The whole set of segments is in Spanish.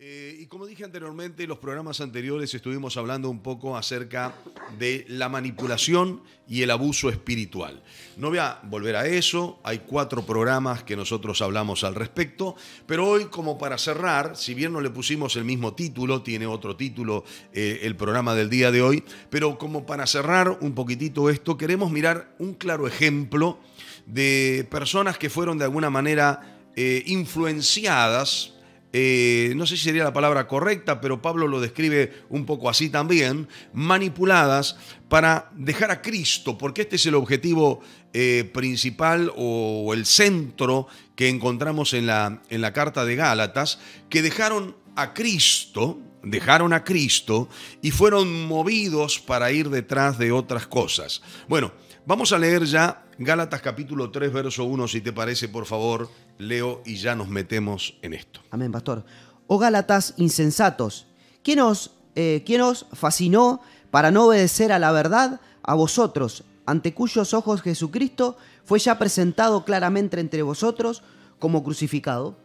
Eh, y como dije anteriormente, en los programas anteriores estuvimos hablando un poco acerca de la manipulación y el abuso espiritual. No voy a volver a eso, hay cuatro programas que nosotros hablamos al respecto, pero hoy como para cerrar, si bien no le pusimos el mismo título, tiene otro título eh, el programa del día de hoy, pero como para cerrar un poquitito esto, queremos mirar un claro ejemplo de personas que fueron de alguna manera eh, influenciadas eh, no sé si sería la palabra correcta, pero Pablo lo describe un poco así también, manipuladas para dejar a Cristo, porque este es el objetivo eh, principal o el centro que encontramos en la, en la carta de Gálatas, que dejaron a Cristo, dejaron a Cristo y fueron movidos para ir detrás de otras cosas. Bueno, vamos a leer ya Gálatas capítulo 3, verso 1, si te parece, por favor, leo y ya nos metemos en esto. Amén, pastor. Oh Gálatas insensatos, ¿quién os, eh, ¿quién os fascinó para no obedecer a la verdad? A vosotros, ante cuyos ojos Jesucristo fue ya presentado claramente entre vosotros como crucificado.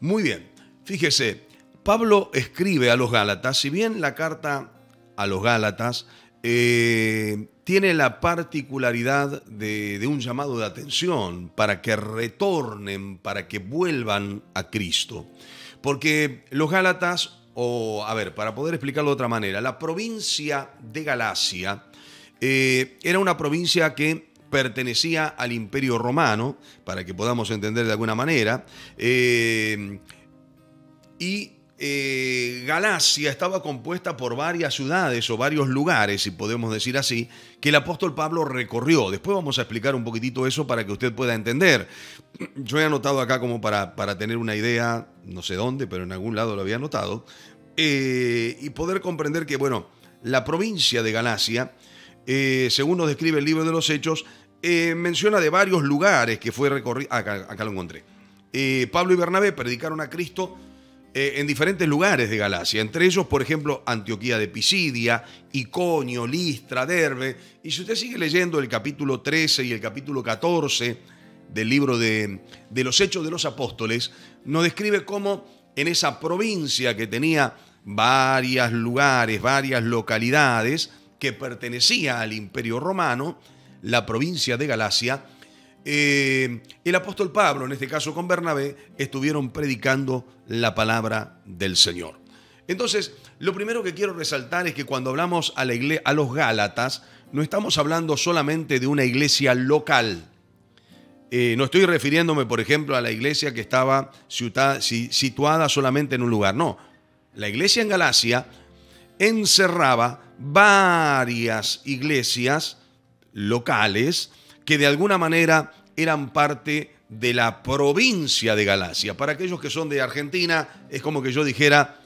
Muy bien, fíjese, Pablo escribe a los Gálatas, si bien la carta a los Gálatas eh, tiene la particularidad de, un llamado de atención para que retornen, para que vuelvan a Cristo. Porque los Gálatas, o a ver, para poder explicarlo de otra manera, la provincia de Galacia eh, era una provincia que pertenecía al imperio romano, para que podamos entender de alguna manera, eh, y eh, Galacia estaba compuesta por varias ciudades o varios lugares, si podemos decir así, que el apóstol Pablo recorrió. Después vamos a explicar un poquitito eso para que usted pueda entender. Yo he anotado acá como para, para tener una idea, no sé dónde, pero en algún lado lo había anotado, eh, y poder comprender que, bueno, la provincia de Galacia, eh, según nos describe el libro de los Hechos, menciona de varios lugares que fue recorrido. Acá, acá, lo encontré. Pablo y Bernabé predicaron a Cristo eh, en diferentes lugares de Galacia, entre ellos, por ejemplo, Antioquía de Pisidia, Iconio, Listra, Derbe. Y si usted sigue leyendo el capítulo 13 y el capítulo 14 del libro de, de los Hechos de los Apóstoles, nos describe cómo en esa provincia que tenía varios lugares, varias localidades que pertenecía al Imperio Romano, la provincia de Galacia, eh, el apóstol Pablo, en este caso con Bernabé, estuvieron predicando la palabra del Señor. Entonces, lo primero que quiero resaltar es que cuando hablamos a, los Gálatas, no estamos hablando solamente de una iglesia local. Eh, no estoy refiriéndome, por ejemplo, a la iglesia que estaba situada solamente en un lugar. No, la iglesia en Galacia encerraba varias iglesias locales que de alguna manera eran parte de la provincia de Galacia. Para aquellos que son de Argentina, es como que yo dijera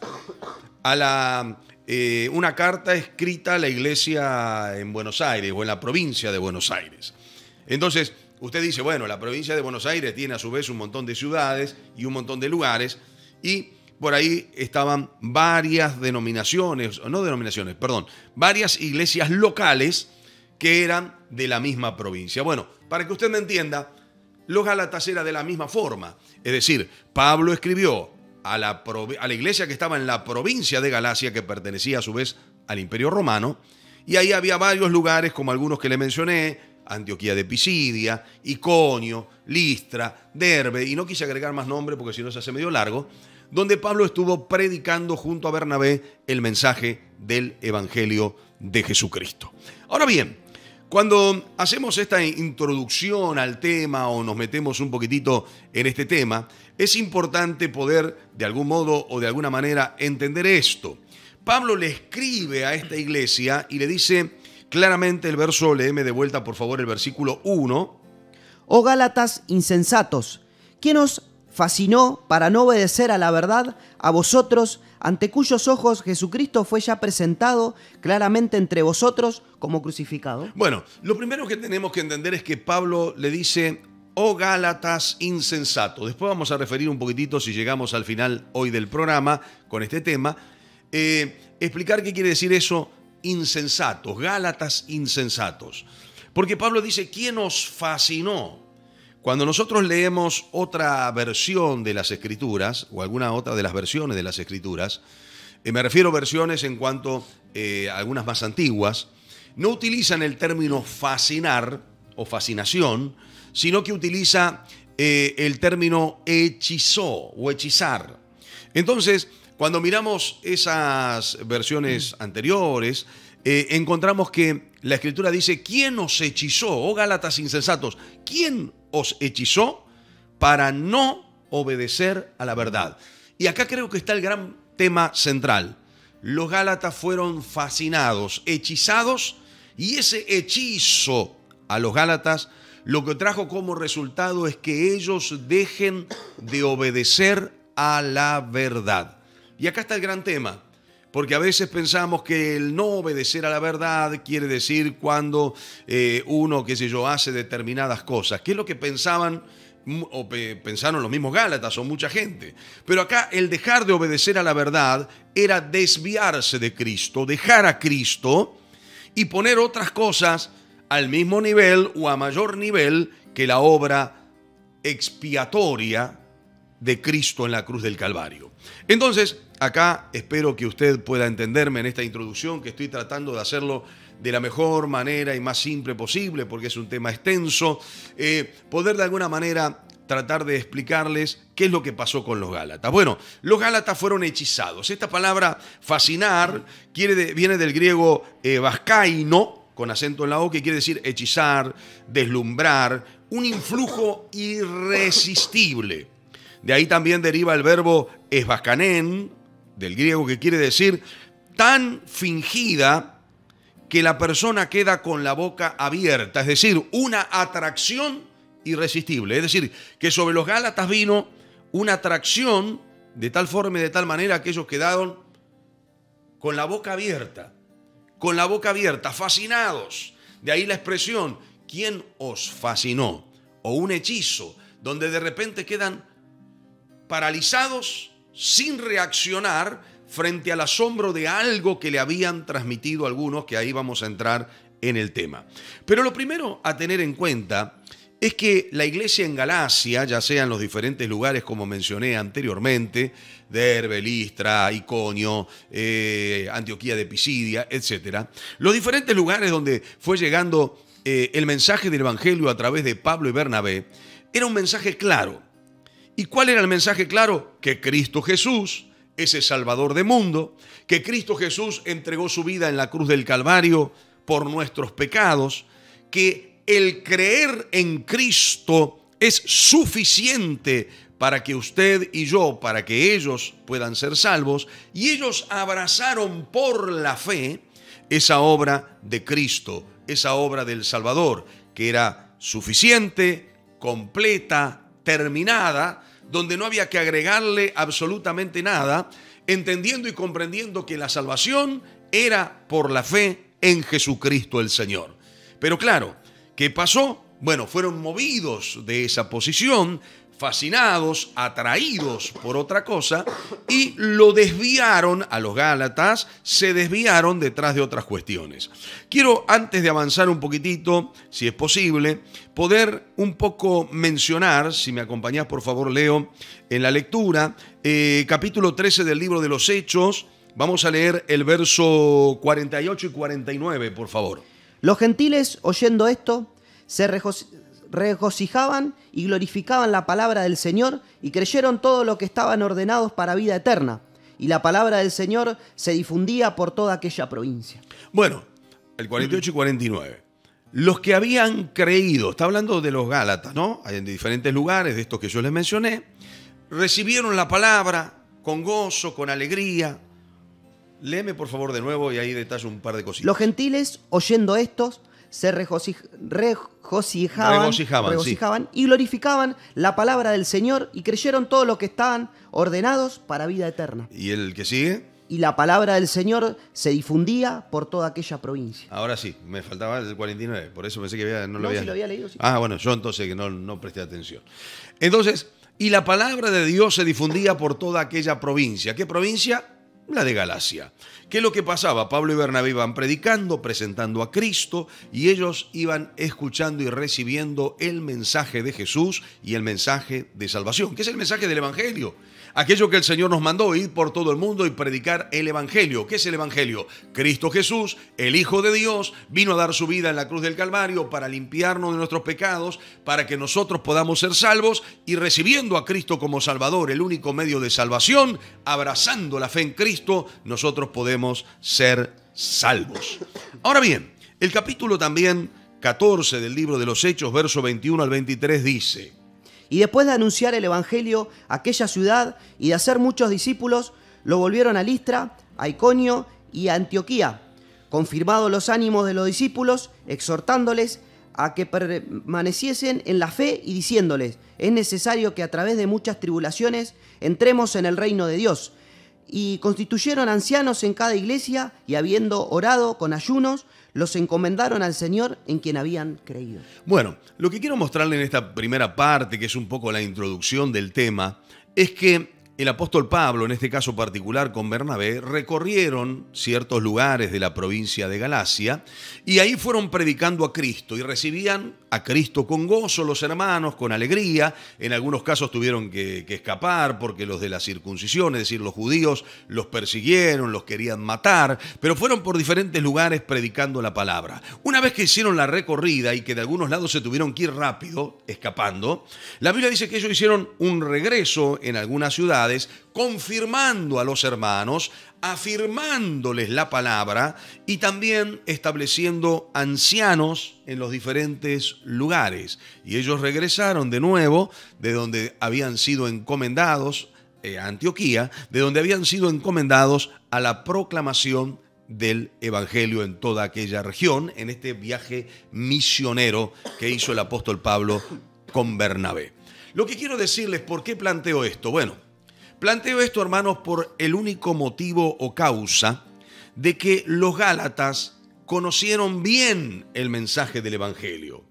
a la, eh, una carta escrita a la iglesia en Buenos Aires o en la provincia de Buenos Aires. Entonces, usted dice, bueno, la provincia de Buenos Aires tiene a su vez un montón de ciudades y un montón de lugares y por ahí estaban varias denominaciones, no denominaciones, perdón, varias iglesias locales que eran de la misma provincia. Bueno, para que usted me entienda, los Gálatas era de la misma forma. Es decir, Pablo escribió a la, a la iglesia que estaba en la provincia de Galacia, que pertenecía a su vez al Imperio Romano, y ahí había varios lugares, como algunos que le mencioné, Antioquía de Pisidia, Iconio, Listra, Derbe, y no quise agregar más nombres porque si no se hace medio largo, donde Pablo estuvo predicando junto a Bernabé el mensaje del Evangelio de Jesucristo. Ahora bien, cuando hacemos esta introducción al tema o nos metemos un poquitito en este tema, es importante poder de algún modo o de alguna manera entender esto. Pablo le escribe a esta iglesia y le dice claramente el verso, léeme de vuelta por favor el versículo 1. Oh Gálatas insensatos, ¿quién os fascinó para no obedecer a la verdad a vosotros, ante cuyos ojos Jesucristo fue ya presentado claramente entre vosotros como crucificado? Bueno, lo primero que tenemos que entender es que Pablo le dice, oh Gálatas insensato. Después vamos a referir un poquitito, si llegamos al final hoy del programa con este tema, eh, explicar qué quiere decir eso, insensatos, Gálatas insensatos. Porque Pablo dice, ¿quién os fascinó? Cuando nosotros leemos otra versión de las escrituras, o alguna otra de las versiones de las escrituras, eh, me refiero a versiones en cuanto eh, a algunas más antiguas, no utilizan el término fascinar o fascinación, sino que utiliza eh, el término hechizó o hechizar. Entonces, cuando miramos esas versiones anteriores, encontramos que la escritura dice, ¿quién os hechizó? Oh Gálatas insensatos, ¿quién os hechizó para no obedecer a la verdad? Y acá creo que está el gran tema central. Los Gálatas fueron fascinados, hechizados, y ese hechizo a los Gálatas lo que trajo como resultado es que ellos dejen de obedecer a la verdad. Y acá está el gran tema, porque a veces pensamos que el no obedecer a la verdad quiere decir cuando eh, uno, qué sé yo, hace determinadas cosas. ¿Qué es lo que pensaban? o pensaron los mismos Gálatas o mucha gente. Pero acá el dejar de obedecer a la verdad era desviarse de Cristo, dejar a Cristo y poner otras cosas al mismo nivel o a mayor nivel que la obra expiatoria de Cristo en la cruz del Calvario. Entonces, acá espero que usted pueda entenderme en esta introducción que estoy tratando de hacerlo de la mejor manera y más simple posible, porque es un tema extenso, eh, poder de alguna manera tratar de explicarles qué es lo que pasó con los Gálatas. Bueno, los Gálatas fueron hechizados. Esta palabra fascinar viene del griego eh, con acento en la O, que quiere decir hechizar, deslumbrar, un influjo irresistible. De ahí también deriva el verbo esbacanen, del griego que quiere decir tan fingida que la persona queda con la boca abierta, es decir, una atracción irresistible. Es decir, que sobre los Gálatas vino una atracción de tal forma y de tal manera que ellos quedaron con la boca abierta, con la boca abierta, fascinados. De ahí la expresión, ¿quién os fascinó? O un hechizo, donde de repente quedan paralizados, sin reaccionar, frente al asombro de algo que le habían transmitido algunos, que ahí vamos a entrar en el tema. Pero lo primero a tener en cuenta es que la iglesia en Galacia, ya sea en los diferentes lugares como mencioné anteriormente, Derbe, Listra, Iconio, eh, Antioquía de Pisidia, etc., los diferentes lugares donde fue llegando eh, el mensaje del Evangelio a través de Pablo y Bernabé, era un mensaje claro. ¿Y cuál era el mensaje claro? Que Cristo Jesús ese Salvador de mundo, que Cristo Jesús entregó su vida en la cruz del Calvario por nuestros pecados, que el creer en Cristo es suficiente para que usted y yo, para que ellos puedan ser salvos, y ellos abrazaron por la fe esa obra de Cristo, esa obra del Salvador, que era suficiente, completa, terminada, donde no había que agregarle absolutamente nada, entendiendo y comprendiendo que la salvación era por la fe en Jesucristo el Señor. Pero claro, ¿qué pasó? Bueno, fueron movidos de esa posición fascinados, atraídos por otra cosa, y lo desviaron a los Gálatas, se desviaron detrás de otras cuestiones. Quiero, antes de avanzar un poquitito, si es posible, poder un poco mencionar, si me acompañás por favor, Leo, en la lectura, eh, capítulo 13 del libro de los Hechos, vamos a leer el verso 48 y 49, por favor. Los gentiles, oyendo esto, se regocijaban y glorificaban la palabra del Señor y creyeron todo lo que estaban ordenados para vida eterna. Y la palabra del Señor se difundía por toda aquella provincia. Bueno, el 48 y 49. Los que habían creído, está hablando de los Gálatas, ¿no? Hay en diferentes lugares, de estos que yo les mencioné, recibieron la palabra con gozo, con alegría. Léeme por favor de nuevo y ahí detallo un par de cositas. Los gentiles, oyendo estos, se regocijaban, y glorificaban la palabra del Señor y creyeron todo lo que estaban ordenados para vida eterna. ¿Y el que sigue? Y la palabra del Señor se difundía por toda aquella provincia. Ahora sí, me faltaba el 49, por eso pensé que no lo había, lo había leído. Ah, bueno, yo entonces que no, no presté atención. Entonces, y la palabra de Dios se difundía por toda aquella provincia. ¿Qué provincia? La de Galacia. ¿Qué es lo que pasaba? Pablo y Bernabé iban predicando, presentando a Cristo y ellos iban escuchando y recibiendo el mensaje de Jesús y el mensaje de salvación, que es el mensaje del Evangelio. Aquello que el Señor nos mandó, ir por todo el mundo y predicar el Evangelio. ¿Qué es el Evangelio? Cristo Jesús, el Hijo de Dios, vino a dar su vida en la cruz del Calvario para limpiarnos de nuestros pecados, para que nosotros podamos ser salvos y recibiendo a Cristo como Salvador, el único medio de salvación, abrazando la fe en Cristo, nosotros podemos ser salvos. Ahora bien, el capítulo también 14 del libro de los Hechos, verso 21 al 23 dice, y después de anunciar el Evangelio a aquella ciudad y de hacer muchos discípulos, lo volvieron a Listra, a Iconio y a Antioquía, confirmados los ánimos de los discípulos, exhortándoles a que permaneciesen en la fe y diciéndoles, es necesario que a través de muchas tribulaciones entremos en el reino de Dios. Y constituyeron ancianos en cada iglesia y habiendo orado con ayunos, los encomendaron al Señor en quien habían creído. Bueno, lo que quiero mostrarle en esta primera parte, que es un poco la introducción del tema, es que el apóstol Pablo, en este caso particular con Bernabé, recorrieron ciertos lugares de la provincia de Galacia y ahí fueron predicando a Cristo y recibían a Cristo con gozo los hermanos, con alegría. En algunos casos tuvieron que, escapar porque los de la circuncisión, es decir, los judíos, los persiguieron, los querían matar, pero fueron por diferentes lugares predicando la palabra. Una vez que hicieron la recorrida y que de algunos lados se tuvieron que ir rápido, escapando, la Biblia dice que ellos hicieron un regreso en algunas ciudades confirmando a los hermanos, afirmándoles la palabra y también estableciendo ancianos en los diferentes lugares. Y ellos regresaron de nuevo de donde habían sido encomendados eh, a Antioquía, de donde habían sido encomendados a la proclamación del Evangelio en toda aquella región, en este viaje misionero que hizo el apóstol Pablo con Bernabé. Lo que quiero decirles, ¿por qué planteo esto? Bueno, Planteo esto, hermanos, por el único motivo o causa de que los Gálatas conocieron bien el mensaje del Evangelio.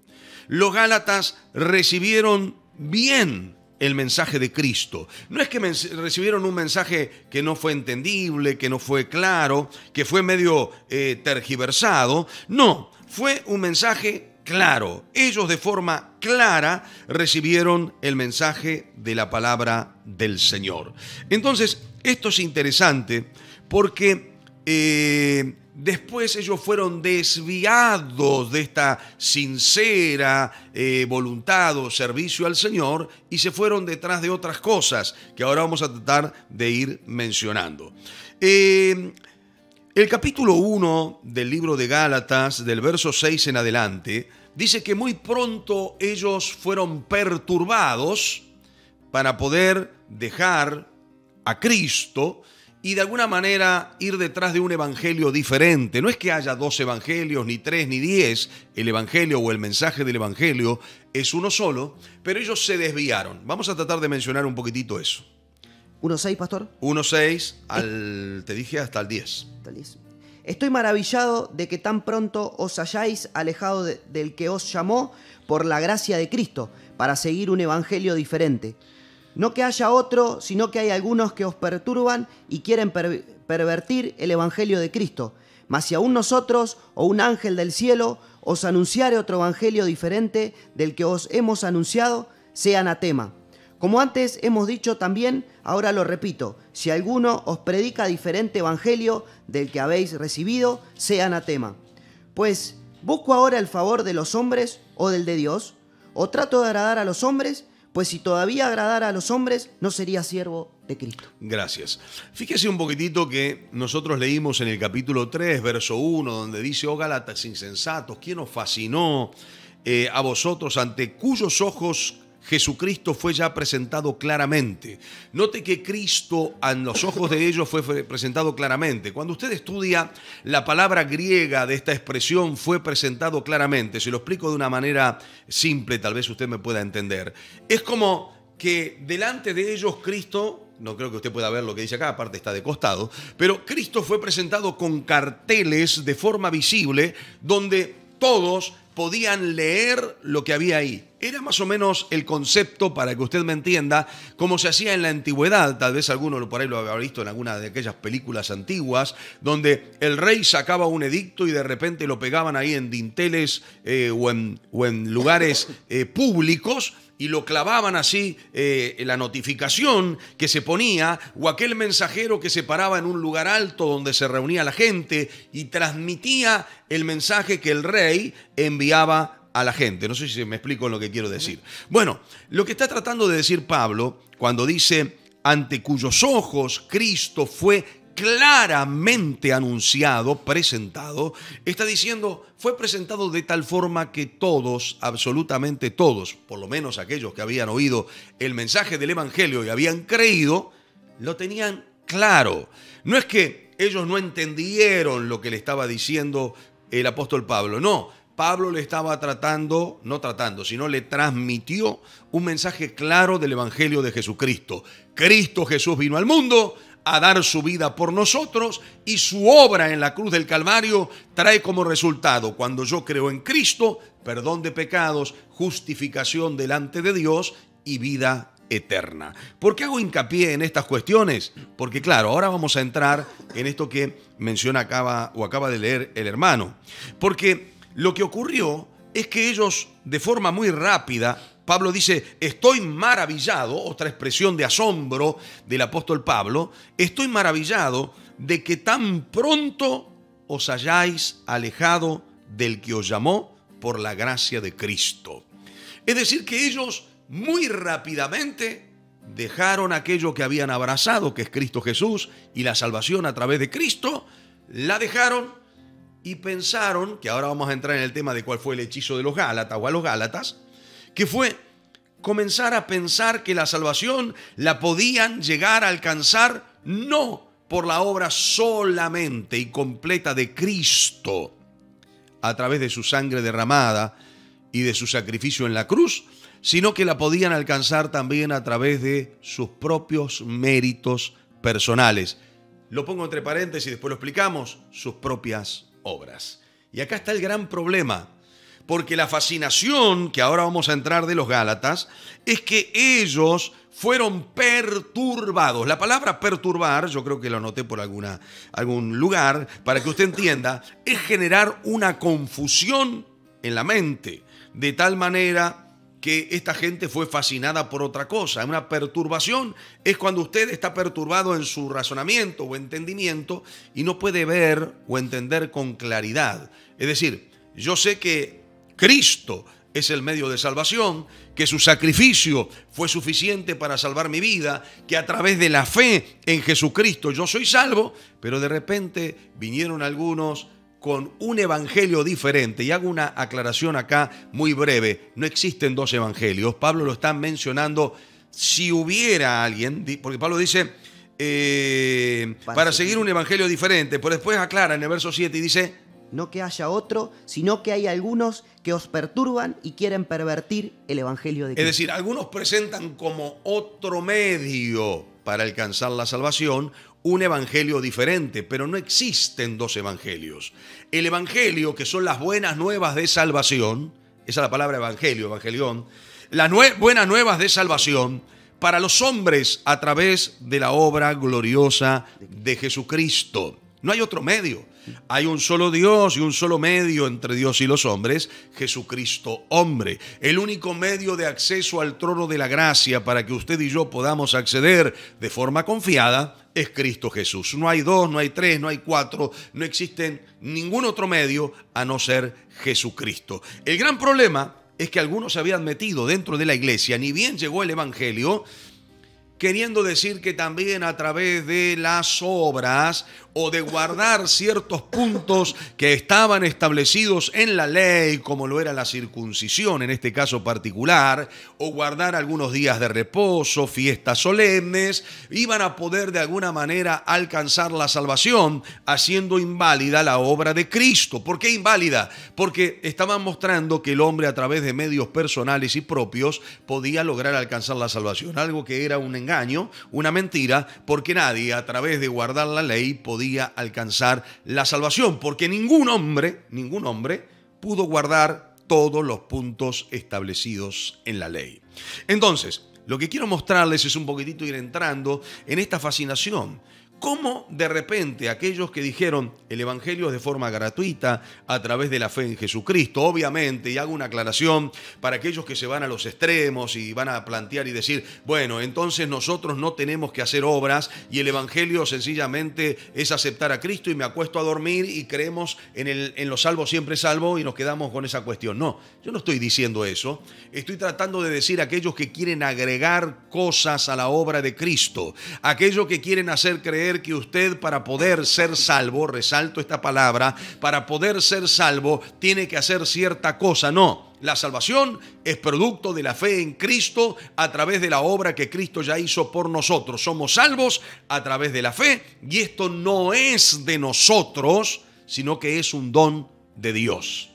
Los Gálatas recibieron bien el mensaje de Cristo. No es que recibieron un mensaje que no fue entendible, que no fue claro, que fue medio eh, tergiversado. No, fue un mensaje claro. Ellos de forma clara recibieron el mensaje de la palabra del Señor. Entonces, esto es interesante porque eh, después ellos fueron desviados de esta sincera eh, voluntad o servicio al Señor y se fueron detrás de otras cosas que ahora vamos a tratar de ir mencionando. Eh, el capítulo 1 del libro de Gálatas, del verso 6 en adelante, dice que muy pronto ellos fueron perturbados para poder dejar a Cristo y de alguna manera ir detrás de un evangelio diferente. No es que haya dos evangelios, ni tres, ni diez. El evangelio o el mensaje del evangelio es uno solo, pero ellos se desviaron. Vamos a tratar de mencionar un poquitito eso. 1.6, pastor. 1.6 al, te dije, hasta el 10. Hasta el 10. Estoy maravillado de que tan pronto os hayáis alejado del que os llamó por la gracia de Cristo, para seguir un evangelio diferente. No que haya otro, sino que hay algunos que os perturban y quieren pervertir el evangelio de Cristo. Mas si aún nosotros o un ángel del cielo os anunciare otro evangelio diferente del que os hemos anunciado, sea anatema. Como antes hemos dicho también, ahora lo repito, si alguno os predica diferente evangelio del que habéis recibido, sea anatema. Pues, ¿busco ahora el favor de los hombres o del de Dios? ¿O trato de agradar a los hombres? Pues si todavía agradara a los hombres, no sería siervo de Cristo. Gracias. Fíjese un poquitito que nosotros leímos en el capítulo 3, verso 1, donde dice, oh Gálatas insensatos, ¿quién os fascinó eh, a vosotros ante cuyos ojos Jesucristo fue ya presentado claramente. Note que Cristo en los ojos de ellos fue presentado claramente. Cuando usted estudia la palabra griega de esta expresión fue presentado claramente, se lo explico de una manera simple, tal vez usted me pueda entender. Es como que delante de ellos Cristo no creo que usted pueda ver lo que dice acá, aparte está de costado, pero Cristo fue presentado con carteles de forma visible donde todos podían leer lo que había ahí. Era más o menos el concepto, para que usted me entienda, como se hacía en la antigüedad, tal vez alguno por ahí lo habrá visto en alguna de aquellas películas antiguas, donde el rey sacaba un edicto y de repente lo pegaban ahí en dinteles eh, o, en, lugares eh, públicos y lo clavaban así eh, la notificación que se ponía o aquel mensajero que se paraba en un lugar alto donde se reunía la gente y transmitía el mensaje que el rey enviaba a la gente. No sé si me explico lo que quiero decir. Bueno, lo que está tratando de decir Pablo cuando dice ante cuyos ojos Cristo fue claramente anunciado, presentado, está diciendo, fue presentado de tal forma que todos, absolutamente todos, por lo menos aquellos que habían oído el mensaje del Evangelio y habían creído, lo tenían claro. No es que ellos no entendieron lo que le estaba diciendo el apóstol Pablo, no, Pablo le estaba tratando, no tratando, sino le transmitió un mensaje claro del Evangelio de Jesucristo. Cristo Jesús vino al mundo a dar su vida por nosotros y su obra en la cruz del Calvario trae como resultado, cuando yo creo en Cristo, perdón de pecados, justificación delante de Dios y vida eterna. ¿Por qué hago hincapié en estas cuestiones? Porque claro, ahora vamos a entrar en esto que menciona acaba o acaba de leer el hermano. Porque lo que ocurrió es que ellos, de forma muy rápida, Pablo dice, estoy maravillado, otra expresión de asombro del apóstol Pablo, estoy maravillado de que tan pronto os hayáis alejado del que os llamó por la gracia de Cristo. Es decir, que ellos muy rápidamente dejaron aquello que habían abrazado, que es Cristo Jesús, y la salvación a través de Cristo, la dejaron y pensaron, que ahora vamos a entrar en el tema de cuál fue el hechizo de los Gálatas o a los Gálatas, que fue comenzar a pensar que la salvación la podían llegar a alcanzar no por la obra solamente y completa de Cristo, a través de su sangre derramada y de su sacrificio en la cruz, sino que la podían alcanzar también a través de sus propios méritos personales. Lo pongo entre paréntesis y después lo explicamos, sus propias obras. Y acá está el gran problema, porque la fascinación, que ahora vamos a entrar de los Gálatas, es que ellos fueron perturbados. La palabra perturbar, yo creo que lo anoté por alguna, algún lugar, para que usted entienda, es generar una confusión en la mente, de tal manera que esta gente fue fascinada por otra cosa. Una perturbación es cuando usted está perturbado en su razonamiento o entendimiento y no puede ver o entender con claridad. Es decir, yo sé que Cristo es el medio de salvación, que su sacrificio fue suficiente para salvar mi vida, que a través de la fe en Jesucristo yo soy salvo, pero de repente vinieron algunos con un evangelio diferente. Y hago una aclaración acá muy breve. No existen dos evangelios. Pablo lo está mencionando si hubiera alguien, porque Pablo dice, eh, para, seguir un evangelio diferente, pero después aclara en el verso 7 y dice, no que haya otro, sino que hay algunos que os perturban y quieren pervertir el Evangelio de Cristo. Es decir, algunos presentan como otro medio para alcanzar la salvación un evangelio diferente, pero no existen dos evangelios. El evangelio, que son las buenas nuevas de salvación, esa es la palabra evangelio, evangelión, las buenas nuevas de salvación para los hombres a través de la obra gloriosa de Jesucristo. No hay otro medio. Hay un solo Dios y un solo medio entre Dios y los hombres, Jesucristo hombre. El único medio de acceso al trono de la gracia para que usted y yo podamos acceder de forma confiada es Cristo Jesús. No hay dos, no hay tres, no hay cuatro, no existen ningún otro medio a no ser Jesucristo. El gran problema es que algunos se habían metido dentro de la iglesia, ni bien llegó el Evangelio, queriendo decir que también a través de las obras o de guardar ciertos puntos que estaban establecidos en la ley, como lo era la circuncisión en este caso particular, o guardar algunos días de reposo, fiestas solemnes, iban a poder de alguna manera alcanzar la salvación, haciendo inválida la obra de Cristo. ¿Por qué inválida? Porque estaban mostrando que el hombre a través de medios personales y propios podía lograr alcanzar la salvación, algo que era un engaño, una mentira, porque nadie a través de guardar la ley podía alcanzar la salvación, porque ningún hombre, ningún hombre pudo guardar todos los puntos establecidos en la ley. Entonces, lo que quiero mostrarles es un poquitito ir entrando en esta fascinación ¿Cómo de repente aquellos que dijeron el Evangelio es de forma gratuita a través de la fe en Jesucristo? Obviamente, y hago una aclaración para aquellos que se van a los extremos y van a plantear y decir, bueno, entonces nosotros no tenemos que hacer obras y el Evangelio sencillamente es aceptar a Cristo y me acuesto a dormir y creemos en, el, en los salvos siempre salvo y nos quedamos con esa cuestión. No, yo no estoy diciendo eso. Estoy tratando de decir a aquellos que quieren agregar cosas a la obra de Cristo, aquellos que quieren hacer creer que usted para poder ser salvo, resalto esta palabra, para poder ser salvo tiene que hacer cierta cosa. No, la salvación es producto de la fe en Cristo a través de la obra que Cristo ya hizo por nosotros. Somos salvos a través de la fe y esto no es de nosotros, sino que es un don de Dios.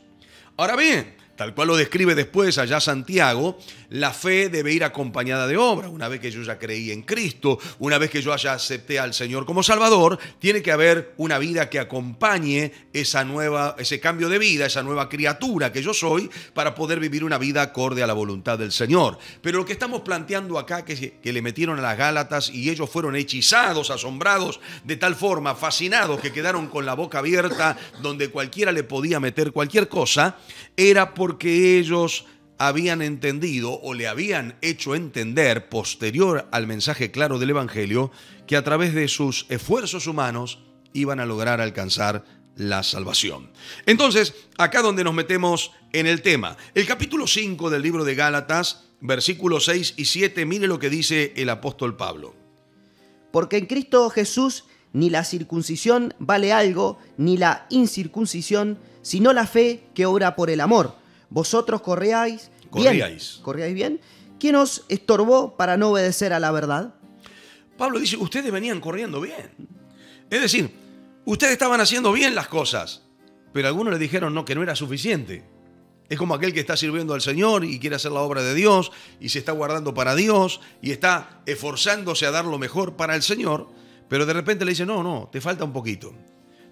Ahora bien, tal cual lo describe después allá Santiago, la fe debe ir acompañada de obra. Una vez que yo ya creí en Cristo, una vez que yo haya acepté al Señor como Salvador, tiene que haber una vida que acompañe esa nueva, ese cambio de vida, esa nueva criatura que yo soy, para poder vivir una vida acorde a la voluntad del Señor. Pero lo que estamos planteando acá, que, que le metieron a las Gálatas y ellos fueron hechizados, asombrados, de tal forma, fascinados, que quedaron con la boca abierta, donde cualquiera le podía meter cualquier cosa, era porque ellos habían entendido o le habían hecho entender, posterior al mensaje claro del Evangelio, que a través de sus esfuerzos humanos iban a lograr alcanzar la salvación. Entonces, acá donde nos metemos en el tema, el capítulo 5 del libro de Gálatas, versículos 6 y 7, mire lo que dice el apóstol Pablo. Porque en Cristo Jesús ni la circuncisión vale algo, ni la incircuncisión, sino la fe que obra por el amor. Vosotros corríais Corríais. bien. Corríais bien. ¿Quién os estorbó para no obedecer a la verdad? Pablo dice, ustedes venían corriendo bien. Es decir, ustedes estaban haciendo bien las cosas, pero algunos le dijeron no, que no era suficiente. Es como aquel que está sirviendo al Señor y quiere hacer la obra de Dios y se está guardando para Dios y está esforzándose a dar lo mejor para el Señor, pero de repente le dice, no, no, te falta un poquito.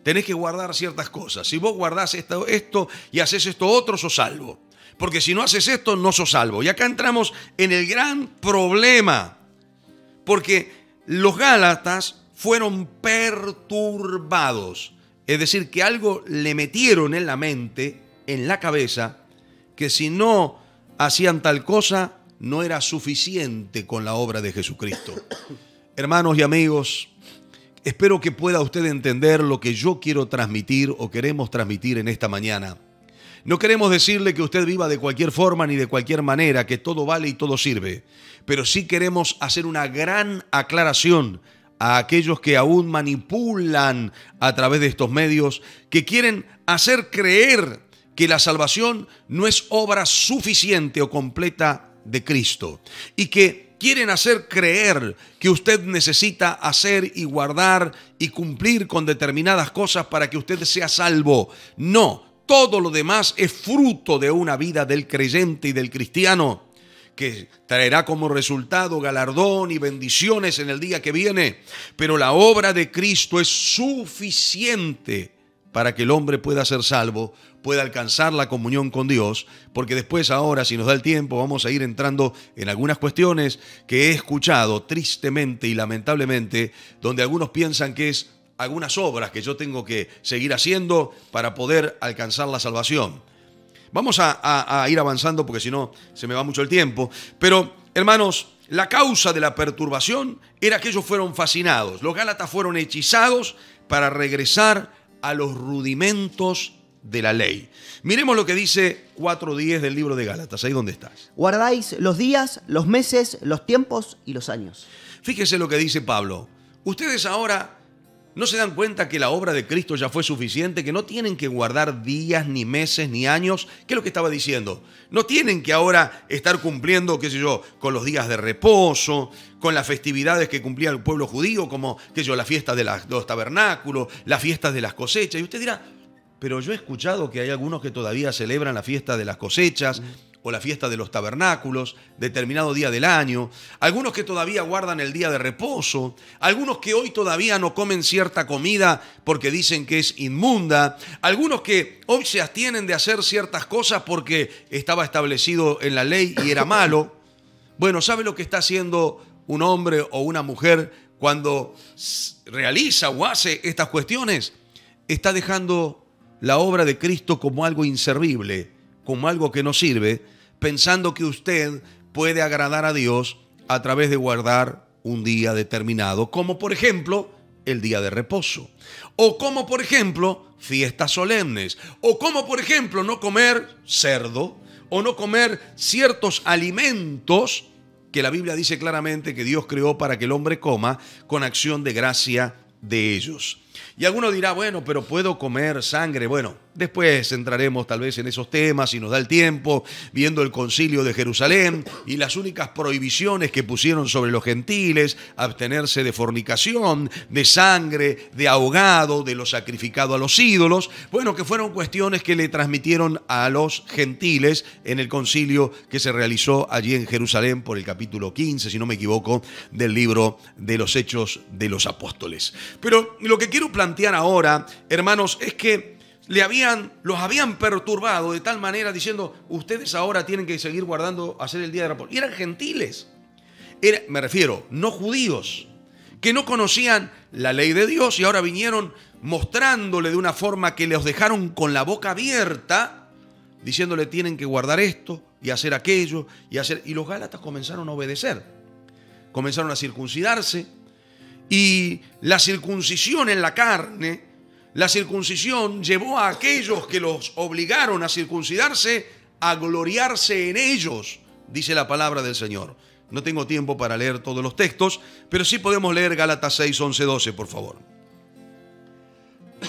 Tenés que guardar ciertas cosas. Si vos guardás esto, esto y haces esto otro, sos salvo porque si no haces esto no sos salvo. Y acá entramos en el gran problema, porque los Gálatas fueron perturbados, es decir, que algo le metieron en la mente, en la cabeza, que si no hacían tal cosa, no era suficiente con la obra de Jesucristo. Hermanos y amigos, espero que pueda usted entender lo que yo quiero transmitir o queremos transmitir en esta mañana. No queremos decirle que usted viva de cualquier forma ni de cualquier manera, que todo vale y todo sirve, pero sí queremos hacer una gran aclaración a aquellos que aún manipulan a través de estos medios, que quieren hacer creer que la salvación no es obra suficiente o completa de Cristo y que quieren hacer creer que usted necesita hacer y guardar y cumplir con determinadas cosas para que usted sea salvo. No, todo lo demás es fruto de una vida del creyente y del cristiano que traerá como resultado galardón y bendiciones en el día que viene. Pero la obra de Cristo es suficiente para que el hombre pueda ser salvo, pueda alcanzar la comunión con Dios, porque después ahora, si nos da el tiempo, vamos a ir entrando en algunas cuestiones que he escuchado tristemente y lamentablemente, donde algunos piensan que es algunas obras que yo tengo que seguir haciendo para poder alcanzar la salvación. Vamos a, ir avanzando porque si no se me va mucho el tiempo. Pero, hermanos, la causa de la perturbación era que ellos fueron fascinados. Los Gálatas fueron hechizados para regresar a los rudimentos de la ley. Miremos lo que dice 4.10 del libro de Gálatas, ahí donde estás. Guardáis los días, los meses, los tiempos y los años. Fíjese lo que dice Pablo. Ustedes ahora ¿No se dan cuenta que la obra de Cristo ya fue suficiente? Que no tienen que guardar días, ni meses, ni años. ¿Qué es lo que estaba diciendo? No tienen que ahora estar cumpliendo, qué sé yo, con los días de reposo, con las festividades que cumplía el pueblo judío, como, qué sé yo, la fiesta de los tabernáculos, las fiestas de las cosechas. Y usted dirá, pero yo he escuchado que hay algunos que todavía celebran la fiesta de las cosechas o la fiesta de los tabernáculos, determinado día del año, algunos que todavía guardan el día de reposo, algunos que hoy todavía no comen cierta comida porque dicen que es inmunda, algunos que hoy se abstienen de hacer ciertas cosas porque estaba establecido en la ley y era malo. Bueno, ¿sabe lo que está haciendo un hombre o una mujer cuando realiza o hace estas cuestiones? Está dejando la obra de Cristo como algo inservible, como algo que no sirve, pensando que usted puede agradar a Dios a través de guardar un día determinado, como por ejemplo el día de reposo, o como por ejemplo fiestas solemnes, o como por ejemplo no comer cerdo, o no comer ciertos alimentos que la Biblia dice claramente que Dios creó para que el hombre coma con acción de gracia de ellos. Y alguno dirá, bueno, pero puedo comer sangre. Bueno, después entraremos tal vez en esos temas si nos da el tiempo, viendo el concilio de Jerusalén y las únicas prohibiciones que pusieron sobre los gentiles, abstenerse de fornicación, de sangre, de ahogado, de lo sacrificado a los ídolos. Bueno, que fueron cuestiones que le transmitieron a los gentiles en el concilio que se realizó allí en Jerusalén por el capítulo 15, si no me equivoco, del libro de los Hechos de los Apóstoles. Pero lo que quiero plantear ahora, hermanos, es que le habían, los habían perturbado de tal manera diciendo, ustedes ahora tienen que seguir guardando, hacer el día de reposo. Y eran gentiles. me refiero, no judíos, que no conocían la ley de Dios y ahora vinieron mostrándole de una forma que les dejaron con la boca abierta, diciéndole tienen que guardar esto y hacer aquello y hacer. Y los Gálatas comenzaron a obedecer. Comenzaron a circuncidarse, y la circuncisión en la carne, la circuncisión llevó a aquellos que los obligaron a circuncidarse a gloriarse en ellos, dice la palabra del Señor. No tengo tiempo para leer todos los textos, pero sí podemos leer Gálatas 6, 11, 12, por favor.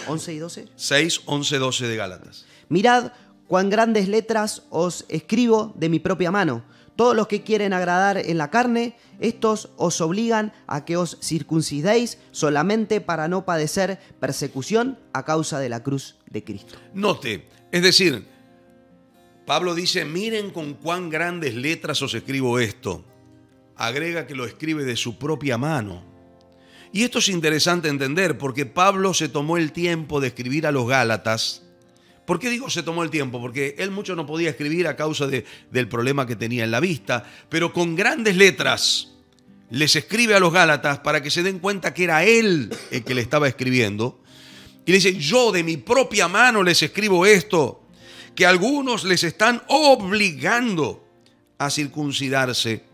11 y 12. 6, 11, 12 de Gálatas. Mirad cuán grandes letras os escribo de mi propia mano todos los que quieren agradar en la carne, estos os obligan a que os circuncidéis solamente para no padecer persecución a causa de la cruz de Cristo. Note, es decir, Pablo dice, miren con cuán grandes letras os escribo esto. Agrega que lo escribe de su propia mano. Y esto es interesante entender porque Pablo se tomó el tiempo de escribir a los Gálatas ¿Por qué digo se tomó el tiempo? Porque él mucho no podía escribir a causa de, del problema que tenía en la vista, pero con grandes letras les escribe a los Gálatas para que se den cuenta que era él el que le estaba escribiendo. Y le dice, yo de mi propia mano les escribo esto, que algunos les están obligando a circuncidarse.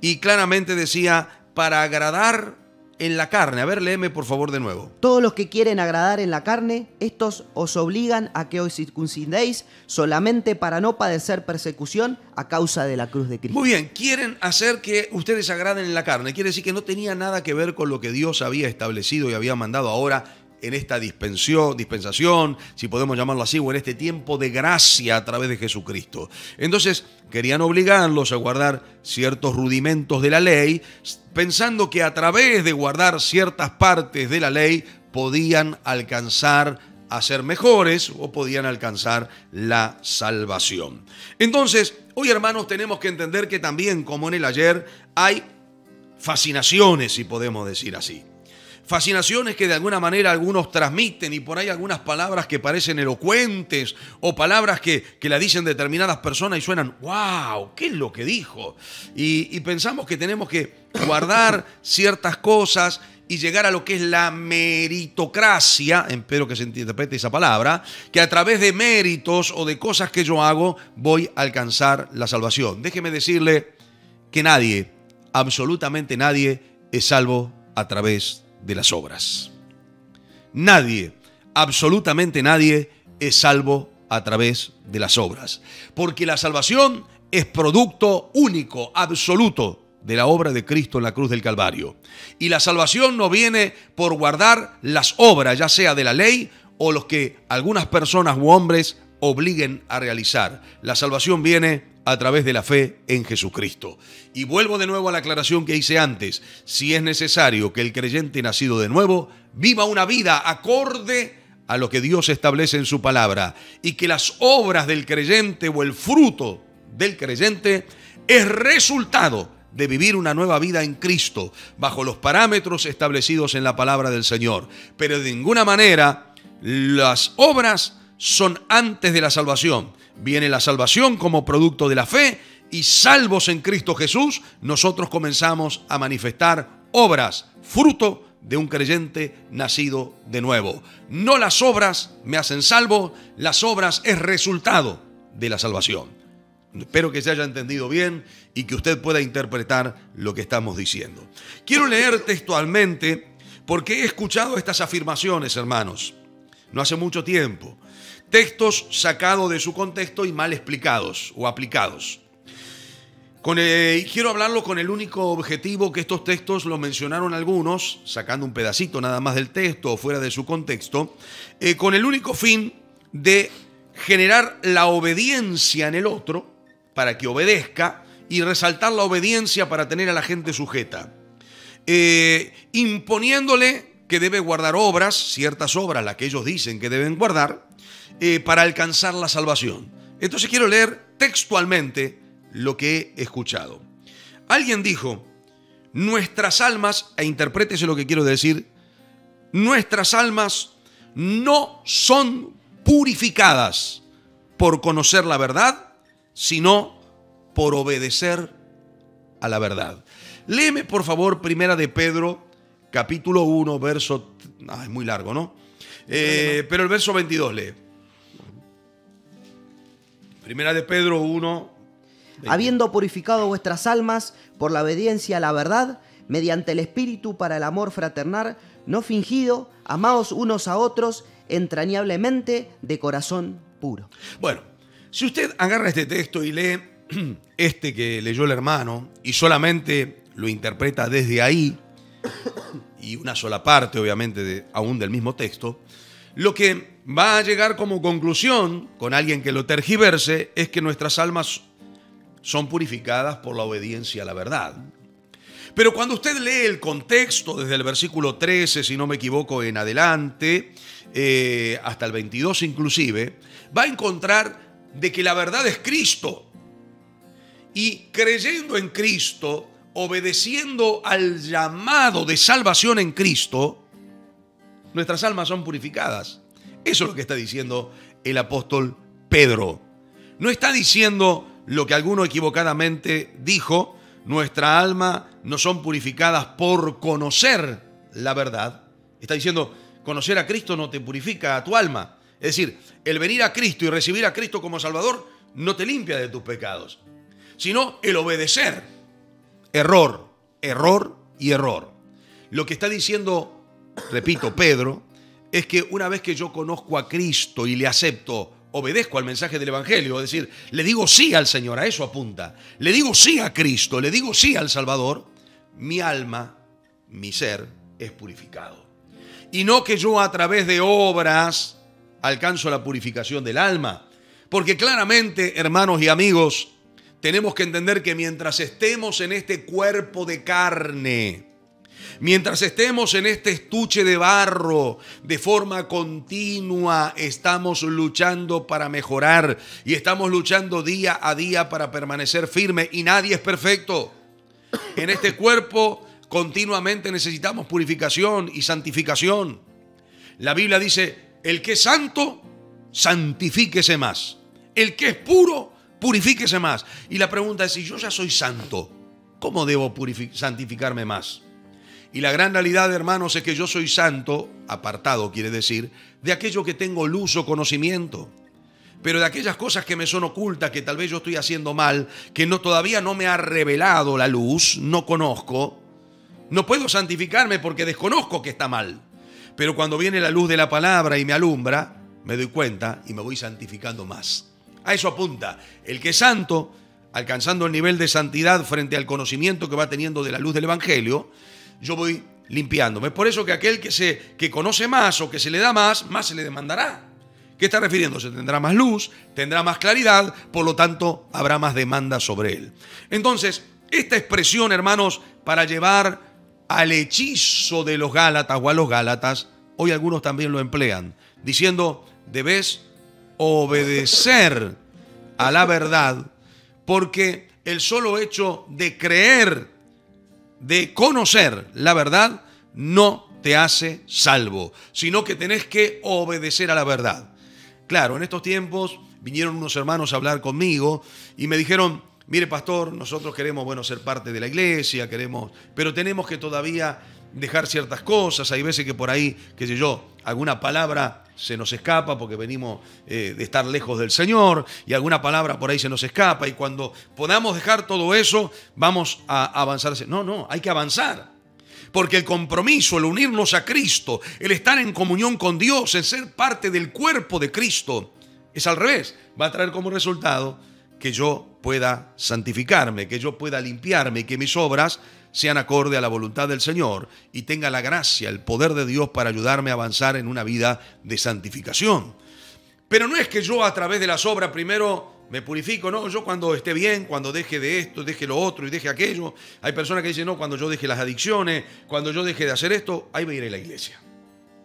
Y claramente decía, para agradar en la carne. A ver, léeme por favor de nuevo. Todos los que quieren agradar en la carne, estos os obligan a que os circuncidéis solamente para no padecer persecución a causa de la cruz de Cristo. Muy bien, quieren hacer que ustedes agraden en la carne. Quiere decir que no tenía nada que ver con lo que Dios había establecido y había mandado ahora en esta dispensación, dispensación, si podemos llamarlo así, o en este tiempo de gracia a través de Jesucristo. Entonces, querían obligarlos a guardar ciertos rudimentos de la ley, pensando que a través de guardar ciertas partes de la ley podían alcanzar a ser mejores o podían alcanzar la salvación. Entonces, hoy hermanos tenemos que entender que también, como en el ayer, hay fascinaciones, si podemos decir así fascinaciones que de alguna manera algunos transmiten y por ahí algunas palabras que parecen elocuentes o palabras que, que la dicen determinadas personas y suenan, wow, ¿qué es lo que dijo? Y, y pensamos que tenemos que guardar ciertas cosas y llegar a lo que es la meritocracia, espero que se interprete esa palabra, que a través de méritos o de cosas que yo hago voy a alcanzar la salvación. Déjeme decirle que nadie, absolutamente nadie, es salvo a través de de las obras. Nadie, absolutamente nadie, es salvo a través de las obras. Porque la salvación es producto único, absoluto de la obra de Cristo en la cruz del Calvario. Y la salvación no viene por guardar las obras, ya sea de la ley o los que algunas personas u hombres obliguen a realizar. La salvación viene a través de la fe en Jesucristo. Y vuelvo de nuevo a la aclaración que hice antes. Si es necesario que el creyente nacido de nuevo viva una vida acorde a lo que Dios establece en su palabra y que las obras del creyente o el fruto del creyente es resultado de vivir una nueva vida en Cristo bajo los parámetros establecidos en la palabra del Señor. Pero de ninguna manera las obras son antes de la salvación. Viene la salvación como producto de la fe y salvos en Cristo Jesús, nosotros comenzamos a manifestar obras, fruto de un creyente nacido de nuevo. No las obras me hacen salvo, las obras es resultado de la salvación. Espero que se haya entendido bien y que usted pueda interpretar lo que estamos diciendo. Quiero leer textualmente porque he escuchado estas afirmaciones, hermanos, no hace mucho tiempo. Textos sacados de su contexto y mal explicados o aplicados. quiero hablarlo con el único objetivo que estos textos lo mencionaron algunos, sacando un pedacito nada más del texto o fuera de su contexto, eh, con el único fin de generar la obediencia en el otro para que obedezca y resaltar la obediencia para tener a la gente sujeta. Eh, imponiéndole que debe guardar obras, ciertas obras, las que ellos dicen que deben guardar, eh, para alcanzar la salvación. Entonces quiero leer textualmente lo que he escuchado. Alguien dijo, nuestras almas, e interprétese lo que quiero decir, nuestras almas no son purificadas por conocer la verdad, sino por obedecer a la verdad. Léeme por favor Primera de Pedro, capítulo 1, verso... Ah, es muy largo, ¿no? Eh, pero el verso 22 lee. Primera de Pedro 1. Habiendo purificado vuestras almas por la obediencia a la verdad, mediante el Espíritu para el amor fraternal, no fingido, amaos unos a otros entrañablemente de corazón puro. Bueno, si usted agarra este texto y lee este que leyó el hermano y solamente lo interpreta desde ahí, y una sola parte obviamente de, aún del mismo texto, lo que va a llegar como conclusión con alguien que lo tergiverse es que nuestras almas son purificadas por la obediencia a la verdad. Pero cuando usted lee el contexto desde el versículo 13, si no me equivoco, en adelante, eh, hasta el 22 inclusive, va a encontrar de que la verdad es Cristo. Y creyendo en Cristo, obedeciendo al llamado de salvación en Cristo, nuestras almas son purificadas. Eso es lo que está diciendo el apóstol Pedro. No está diciendo lo que alguno equivocadamente dijo, nuestra alma no son purificadas por conocer la verdad. Está diciendo, conocer a Cristo no te purifica a tu alma. Es decir, el venir a Cristo y recibir a Cristo como Salvador no te limpia de tus pecados, sino el obedecer. Error, error y error. Lo que está diciendo, repito, Pedro, es que una vez que yo conozco a Cristo y le acepto, obedezco al mensaje del Evangelio, es decir, le digo sí al Señor, a eso apunta, le digo sí a Cristo, le digo sí al Salvador, mi alma, mi ser es purificado. Y no que yo a través de obras, alcanzo la purificación del alma. Porque claramente, hermanos y amigos, tenemos que entender que mientras estemos en este cuerpo de carne, mientras estemos en este estuche de barro, de forma continua estamos luchando para mejorar y estamos luchando día a día para permanecer firme y nadie es perfecto. En este cuerpo continuamente necesitamos purificación y santificación. La Biblia dice, el que es santo, santifíquese más. El que es puro, purifíquese más. Y la pregunta es, si yo ya soy santo, ¿cómo debo santificarme más? Y la gran realidad, hermanos, es que yo soy santo, apartado quiere decir, de aquello que tengo luz o conocimiento. Pero de aquellas cosas que me son ocultas, que tal vez yo estoy haciendo mal, que no, todavía no me ha revelado la luz, no conozco, no puedo santificarme porque desconozco que está mal. Pero cuando viene la luz de la palabra y me alumbra, me doy cuenta y me voy santificando más. A eso apunta. El que es santo, alcanzando el nivel de santidad frente al conocimiento que va teniendo de la luz del Evangelio, yo voy limpiándome. Por eso que aquel que, se, que conoce más o que se le da más, más se le demandará. ¿Qué está refiriéndose? Tendrá más luz, tendrá más claridad, por lo tanto habrá más demanda sobre él. Entonces, esta expresión, hermanos, para llevar al hechizo de los Gálatas o a los Gálatas hoy algunos también lo emplean, diciendo, debes obedecer a la verdad, porque el solo hecho de creer, de conocer la verdad, no te hace salvo, sino que tenés que obedecer a la verdad. Claro, en estos tiempos vinieron unos hermanos a hablar conmigo y me dijeron, mire pastor, nosotros queremos, bueno, ser parte de la iglesia, queremos, pero tenemos que todavía dejar ciertas cosas, hay veces que por ahí, qué sé yo, alguna palabra se nos escapa porque venimos eh, de estar lejos del Señor y alguna palabra por ahí se nos escapa y cuando podamos dejar todo eso, vamos a avanzar. No, no, hay que avanzar. Porque el compromiso, el unirnos a Cristo, el estar en comunión con Dios, el ser parte del cuerpo de Cristo, es al revés. Va a traer como resultado que yo pueda santificarme, que yo pueda limpiarme, que mis obras sean acorde a la voluntad del Señor y tenga la gracia, el poder de Dios para ayudarme a avanzar en una vida de santificación. Pero no es que yo a través de las obras primero me purifico, no, yo cuando esté bien, cuando deje de esto, deje lo otro y deje aquello. Hay personas que dicen, no, cuando yo deje las adicciones, cuando yo deje de hacer esto, ahí voy a ir a la iglesia.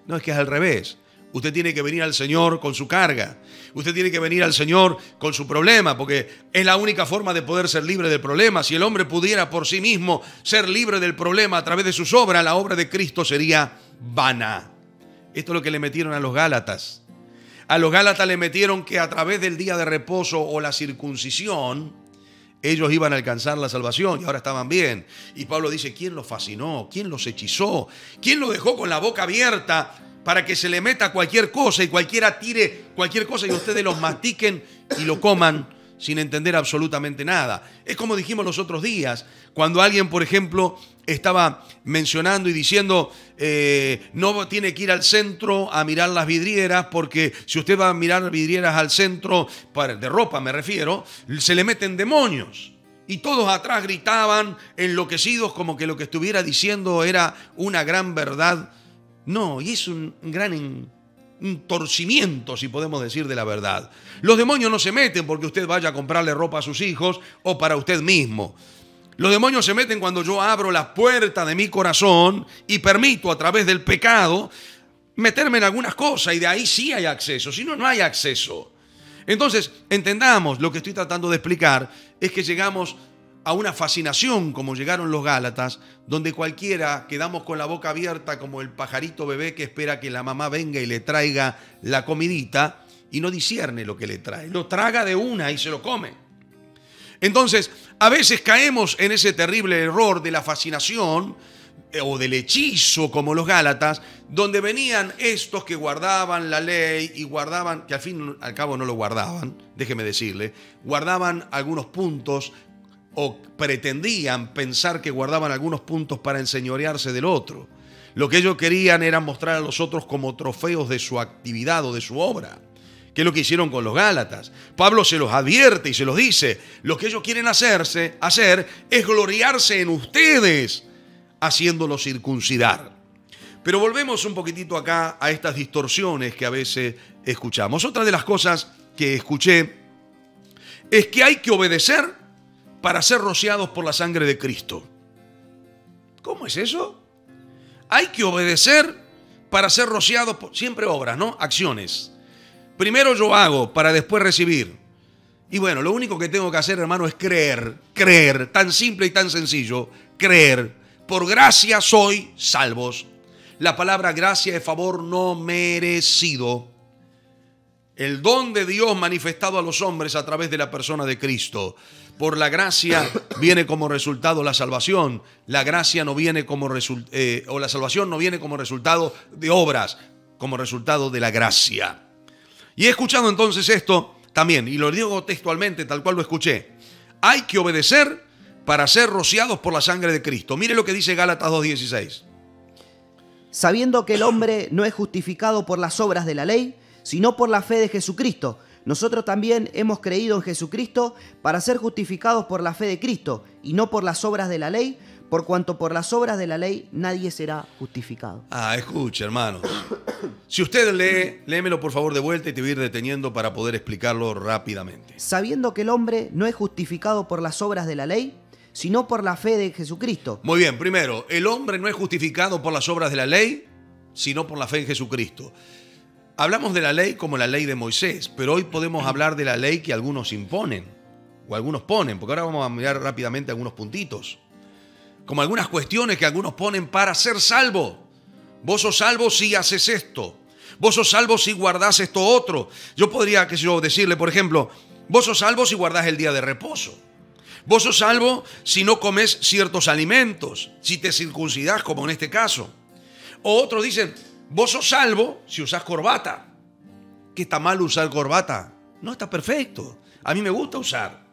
No, es que es al revés. Usted tiene que venir al Señor con su carga. Usted tiene que venir al Señor con su problema, porque es la única forma de poder ser libre del problema. Si el hombre pudiera por sí mismo ser libre del problema a través de sus obras, la obra de Cristo sería vana. Esto es lo que le metieron a los Gálatas. A los Gálatas le metieron que a través del día de reposo o la circuncisión, ellos iban a alcanzar la salvación y ahora estaban bien. Y Pablo dice, ¿quién los fascinó? ¿Quién los hechizó? ¿Quién los dejó con la boca abierta para que se le meta cualquier cosa y cualquiera tire cualquier cosa y ustedes los mastiquen y lo coman sin entender absolutamente nada. Es como dijimos los otros días, cuando alguien, por ejemplo, estaba mencionando y diciendo, eh, no tiene que ir al centro a mirar las vidrieras, porque si usted va a mirar vidrieras al centro, de ropa me refiero, se le meten demonios. Y todos atrás gritaban enloquecidos como que lo que estuviera diciendo era una gran verdad no, y es un gran torcimiento, si podemos decir, de la verdad. Los demonios no se meten porque usted vaya a comprarle ropa a sus hijos o para usted mismo. Los demonios se meten cuando yo abro la puerta de mi corazón y permito a través del pecado meterme en algunas cosas y de ahí sí hay acceso, si no, no hay acceso. Entonces, entendamos lo que estoy tratando de explicar, es que llegamos a una fascinación como llegaron los Gálatas, donde cualquiera quedamos con la boca abierta como el pajarito bebé que espera que la mamá venga y le traiga la comidita y no discierne lo que le trae, lo traga de una y se lo come. Entonces, a veces caemos en ese terrible error de la fascinación eh, o del hechizo como los Gálatas, donde venían estos que guardaban la ley y guardaban, que al fin al cabo no lo guardaban, déjeme decirle, guardaban algunos puntos o pretendían pensar que guardaban algunos puntos para enseñorearse del otro. Lo que ellos querían era mostrar a los otros como trofeos de su actividad o de su obra, que es lo que hicieron con los Gálatas. Pablo se los advierte y se los dice, lo que ellos quieren hacerse, hacer es gloriarse en ustedes, haciéndolos circuncidar. Pero volvemos un poquitito acá a estas distorsiones que a veces escuchamos. Otra de las cosas que escuché es que hay que obedecer para ser rociados por la sangre de Cristo. ¿Cómo es eso? Hay que obedecer para ser rociados por... Siempre obras, ¿no? Acciones. Primero yo hago para después recibir. Y bueno, lo único que tengo que hacer, hermano, es creer. Creer. Tan simple y tan sencillo. Creer. Por gracia soy salvos. La palabra gracia es favor no merecido. El don de Dios manifestado a los hombres a través de la persona de Cristo. Por la gracia viene como resultado la salvación. La gracia no viene como eh, o la salvación no viene como resultado de obras, como resultado de la gracia. Y he escuchado entonces esto también, y lo digo textualmente, tal cual lo escuché. Hay que obedecer para ser rociados por la sangre de Cristo. Mire lo que dice Gálatas 2.16. Sabiendo que el hombre no es justificado por las obras de la ley, sino por la fe de Jesucristo nosotros también hemos creído en Jesucristo para ser justificados por la fe de Cristo y no por las obras de la ley, por cuanto por las obras de la ley nadie será justificado. Ah, escucha, hermano. Si usted lee, léemelo por favor de vuelta y te voy a ir deteniendo para poder explicarlo rápidamente. Sabiendo que el hombre no es justificado por las obras de la ley, sino por la fe de Jesucristo. Muy bien, primero, el hombre no es justificado por las obras de la ley. sino por la fe en Jesucristo. Hablamos de la ley como la ley de Moisés, pero hoy podemos hablar de la ley que algunos imponen o algunos ponen, porque ahora vamos a mirar rápidamente algunos puntitos, como algunas cuestiones que algunos ponen para ser salvo. Vos sos salvo si haces esto. Vos sos salvo si guardás esto otro. Yo podría, que yo, decirle, por ejemplo, vos sos salvo si guardás el día de reposo. Vos sos salvo si no comes ciertos alimentos, si te circuncidás, como en este caso. O otros dicen, vos sos salvo si usás corbata. ¿Qué está mal usar corbata? No, está perfecto. A mí me gusta usar.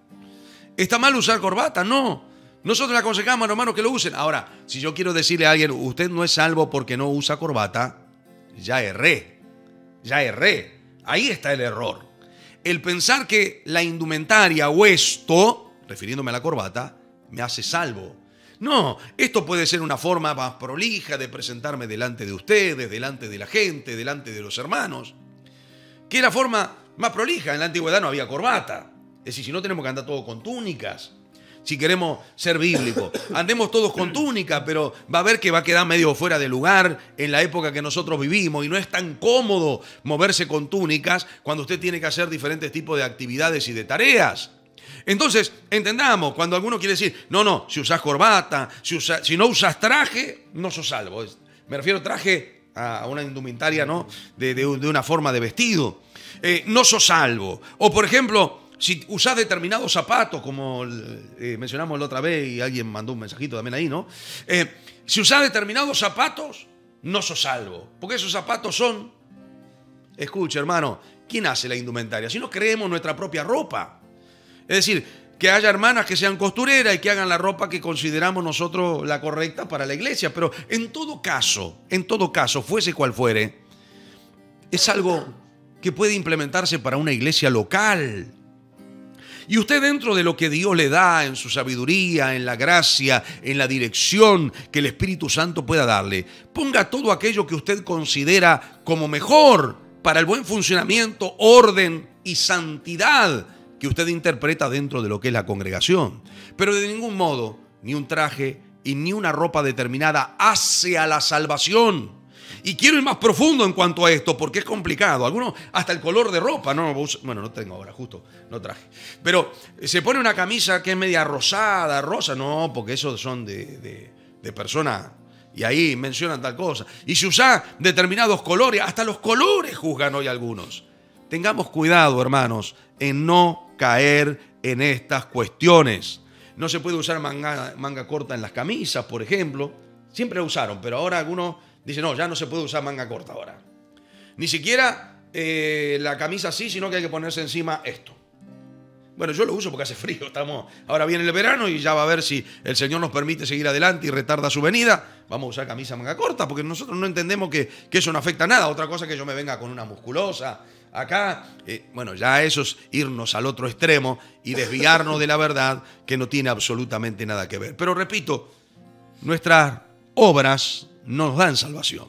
¿Está mal usar corbata? No. Nosotros le aconsejamos, hermanos, que lo usen. Ahora, si yo quiero decirle a alguien, usted no es salvo porque no usa corbata, ya erré. Ya erré. Ahí está el error. El pensar que la indumentaria o esto refiriéndome a la corbata, me hace salvo. No, esto puede ser una forma más prolija de presentarme delante de ustedes, delante de la gente, delante de los hermanos. Que es la forma más prolija. En la antigüedad no había corbata. Es decir, si no tenemos que andar todos con túnicas. Si queremos ser bíblicos, andemos todos con túnica, pero va a ver que va a quedar medio fuera de lugar en la época que nosotros vivimos y no es tan cómodo moverse con túnicas cuando usted tiene que hacer diferentes tipos de actividades y de tareas. Entonces, entendamos, cuando alguno quiere decir, no, no, si usas corbata, si, si no usas traje, no sos salvo. Me refiero traje a una indumentaria, ¿no? De, una forma de vestido. Eh, no sos salvo. O, por ejemplo, si usás determinados zapatos, como eh, mencionamos la otra vez y alguien mandó un mensajito también ahí, ¿no? Eh, si usás determinados zapatos, no sos salvo. Porque esos zapatos son, escucha hermano, ¿quién hace la indumentaria? Si no creemos nuestra propia ropa. Es decir, que haya hermanas que sean costureras y que hagan la ropa que consideramos nosotros la correcta para la iglesia. Pero en todo caso, en todo caso, fuese cual fuere, es algo que puede implementarse para una iglesia local. Y usted dentro de lo que Dios le da en su sabiduría, en la gracia, en la dirección que el Espíritu Santo pueda darle, ponga todo aquello que usted considera como mejor para el buen funcionamiento, orden y santidad que usted interpreta dentro de lo que es la congregación. Pero de ningún modo, ni un traje y ni una ropa determinada hacia la salvación. Y quiero ir más profundo en cuanto a esto, porque es complicado. Algunos, hasta el color de ropa, no, bueno, no tengo ahora, justo, no traje. Pero se pone una camisa que es media rosada, rosa, no, porque esos son de, de, de personas y ahí mencionan tal cosa. Y si usa determinados colores, hasta los colores juzgan hoy algunos. Tengamos cuidado, hermanos, en no caer en estas cuestiones. No se puede usar manga, manga corta en las camisas, por ejemplo. Siempre lo usaron, pero ahora algunos dicen, no, ya no se puede usar manga corta ahora. Ni siquiera eh, la camisa así, sino que hay que ponerse encima esto. Bueno, yo lo uso porque hace frío. Estamos, ahora viene el verano y ya va a ver si el Señor nos permite seguir adelante y retarda su venida. Vamos a usar camisa manga corta porque nosotros no entendemos que, que eso no afecta a nada. Otra cosa que yo me venga con una musculosa Acá, eh, bueno, ya eso es irnos al otro extremo y desviarnos de la verdad que no tiene absolutamente nada que ver. Pero repito, nuestras obras nos dan salvación.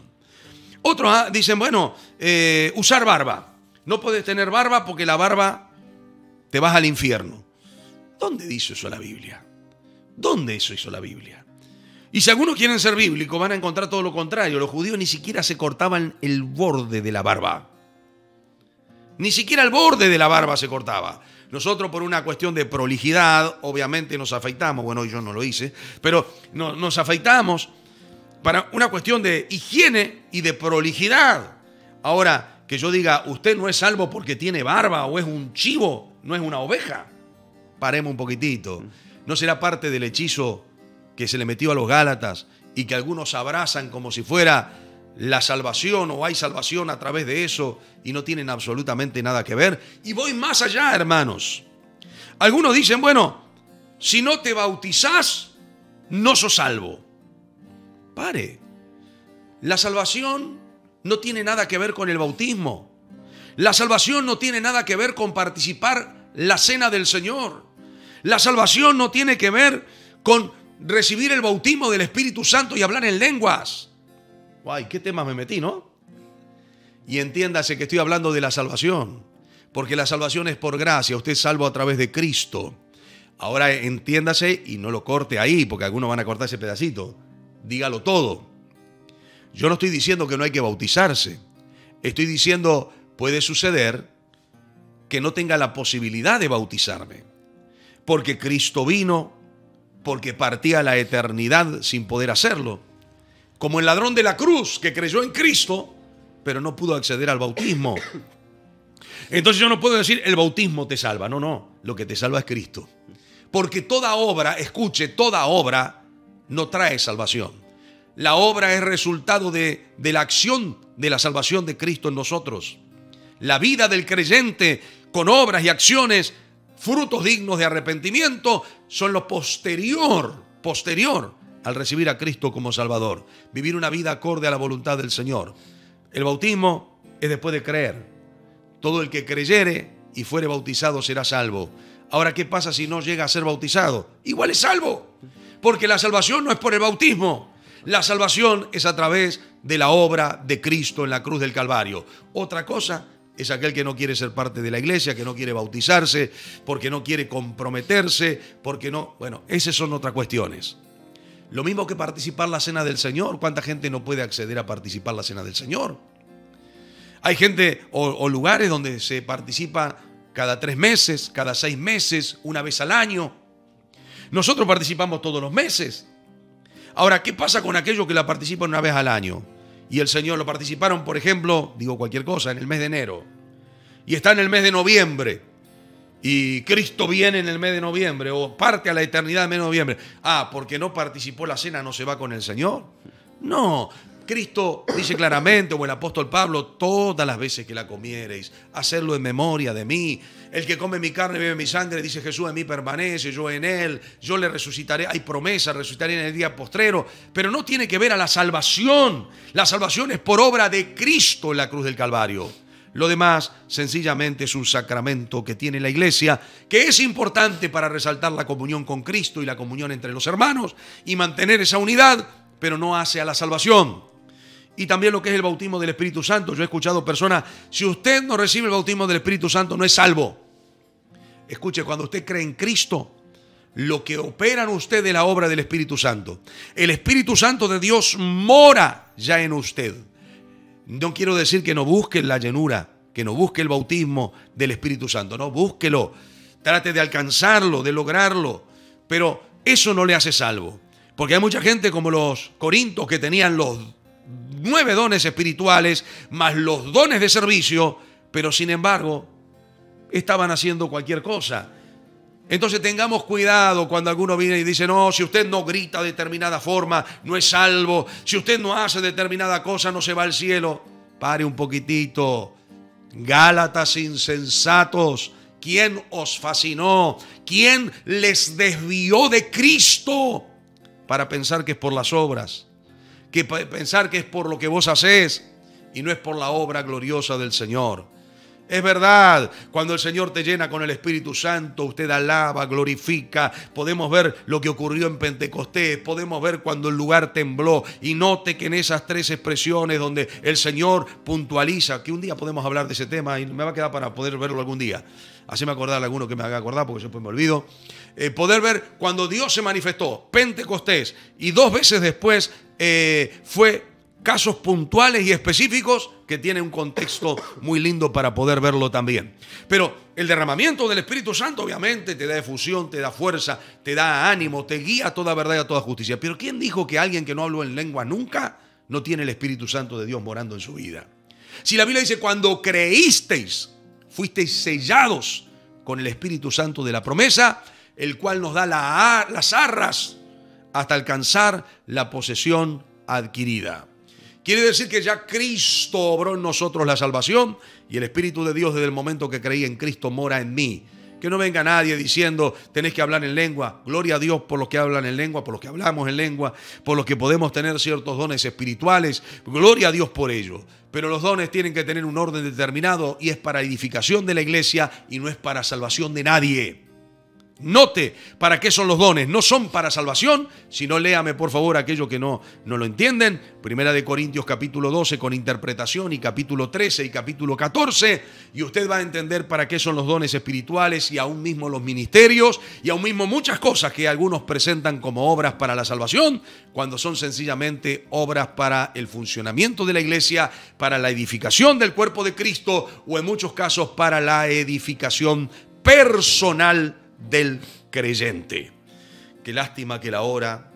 Otros ah, dicen, bueno, eh, usar barba. No puedes tener barba porque la barba te vas al infierno. ¿Dónde dice eso la Biblia? ¿Dónde eso hizo la Biblia? Y si algunos quieren ser bíblicos, van a encontrar todo lo contrario. Los judíos ni siquiera se cortaban el borde de la barba. Ni siquiera el borde de la barba se cortaba. Nosotros por una cuestión de prolijidad, obviamente nos afeitamos, bueno, yo no lo hice, pero nos afeitamos para una cuestión de higiene y de prolijidad. Ahora, que yo diga, usted no es salvo porque tiene barba o es un chivo, no es una oveja. Paremos un poquitito. ¿No será parte del hechizo que se le metió a los Gálatas y que algunos abrazan como si fuera la salvación o hay salvación a través de eso y no tienen absolutamente nada que ver. Y voy más allá, hermanos. Algunos dicen, bueno, si no te bautizás, no sos salvo. Pare. La salvación no tiene nada que ver con el bautismo. La salvación no tiene nada que ver con participar la cena del Señor. La salvación no tiene que ver con recibir el bautismo del Espíritu Santo y hablar en lenguas. Guay, ¿qué temas me metí, no? Y entiéndase que estoy hablando de la salvación, porque la salvación es por gracia, usted es salvo a través de Cristo. Ahora entiéndase y no lo corte ahí, porque algunos van a cortar ese pedacito. Dígalo todo. Yo no estoy diciendo que no hay que bautizarse. Estoy diciendo, puede suceder que no tenga la posibilidad de bautizarme. Porque Cristo vino, porque partía la eternidad sin poder hacerlo. Como el ladrón de la cruz que creyó en Cristo, pero no pudo acceder al bautismo. Entonces yo no puedo decir el bautismo te salva. No, no, lo que te salva es Cristo. Porque toda obra, escuche, toda obra no trae salvación. La obra es resultado de, de la acción de la salvación de Cristo en nosotros. La vida del creyente con obras y acciones, frutos dignos de arrepentimiento, son lo posterior, posterior al recibir a Cristo como Salvador. Vivir una vida acorde a la voluntad del Señor. El bautismo es después de creer. Todo el que creyere y fuere bautizado será salvo. Ahora, ¿qué pasa si no llega a ser bautizado? Igual es salvo. Porque la salvación no es por el bautismo. La salvación es a través de la obra de Cristo en la cruz del Calvario. Otra cosa es aquel que no quiere ser parte de la iglesia, que no quiere bautizarse, porque no quiere comprometerse, porque no... Bueno, esas son otras cuestiones. Lo mismo que participar la cena del Señor. ¿Cuánta gente no puede acceder a participar la cena del Señor? Hay gente o, o lugares donde se participa cada tres meses, cada seis meses, una vez al año. Nosotros participamos todos los meses. Ahora, ¿qué pasa con aquellos que la participan una vez al año? Y el Señor lo participaron, por ejemplo, digo cualquier cosa, en el mes de enero. Y está en el mes de noviembre. Y Cristo viene en el mes de noviembre o parte a la eternidad del mes de noviembre. Ah, porque no participó la cena, no se va con el Señor. No, Cristo dice claramente, o el apóstol Pablo, todas las veces que la comiereis, hacerlo en memoria de mí. El que come mi carne y bebe mi sangre, dice Jesús, en mí permanece, yo en él, yo le resucitaré. Hay promesa, resucitaré en el día postrero, pero no tiene que ver a la salvación. La salvación es por obra de Cristo en la cruz del Calvario. Lo demás sencillamente es un sacramento que tiene la iglesia, que es importante para resaltar la comunión con Cristo y la comunión entre los hermanos y mantener esa unidad, pero no hace a la salvación y también lo que es el bautismo del Espíritu Santo. Yo he escuchado personas, si usted no recibe el bautismo del Espíritu Santo, no es salvo. Escuche, cuando usted cree en Cristo, lo que opera en usted es la obra del Espíritu Santo. El Espíritu Santo de Dios mora ya en usted. No quiero decir que no busque la llenura, que no busque el bautismo del Espíritu Santo. No, búsquelo. Trate de alcanzarlo, de lograrlo. Pero eso no le hace salvo. Porque hay mucha gente como los corintos que tenían los nueve dones espirituales más los dones de servicio, pero sin embargo estaban haciendo cualquier cosa. Entonces tengamos cuidado cuando alguno viene y dice, no, si usted no grita de determinada forma, no es salvo. Si usted no hace determinada cosa, no se va al cielo. Pare un poquitito. Gálatas insensatos. ¿Quién os fascinó? ¿Quién les desvió de Cristo para pensar que es por las obras? que pensar que es por lo que vos haces y no es por la obra gloriosa del Señor. Es verdad, cuando el Señor te llena con el Espíritu Santo, usted alaba, glorifica. Podemos ver lo que ocurrió en Pentecostés, podemos ver cuando el lugar tembló. Y note que en esas tres expresiones donde el Señor puntualiza, que un día podemos hablar de ese tema y me va a quedar para poder verlo algún día. me acordar alguno que me haga acordar porque después me olvido. Eh, poder ver cuando Dios se manifestó, Pentecostés, y dos veces después eh, fue casos puntuales y específicos que tienen un contexto muy lindo para poder verlo también. Pero el derramamiento del Espíritu Santo obviamente te da efusión, te da fuerza, te da ánimo, te guía a toda verdad y a toda justicia. Pero ¿quién dijo que alguien que no habló en lengua nunca no tiene el Espíritu Santo de Dios morando en su vida? Si la Biblia dice, cuando creísteis, fuisteis sellados con el Espíritu Santo de la promesa, el cual nos da las arras hasta alcanzar la posesión adquirida. Quiere decir que ya Cristo obró en nosotros la salvación y el Espíritu de Dios desde el momento que creí en Cristo mora en mí. Que no venga nadie diciendo tenés que hablar en lengua. Gloria a Dios por los que hablan en lengua, por los que hablamos en lengua, por los que podemos tener ciertos dones espirituales. Gloria a Dios por ello. Pero los dones tienen que tener un orden determinado y es para edificación de la iglesia y no es para salvación de nadie. Note para qué son los dones. No son para salvación, sino léame por favor aquellos que no, no lo entienden. Primera de Corintios capítulo 12 con interpretación y capítulo 13 y capítulo 14. Y usted va a entender para qué son los dones espirituales y aún mismo los ministerios y aún mismo muchas cosas que algunos presentan como obras para la salvación, cuando son sencillamente obras para el funcionamiento de la iglesia, para la edificación del cuerpo de Cristo o en muchos casos para la edificación personal del creyente. Qué lástima que la hora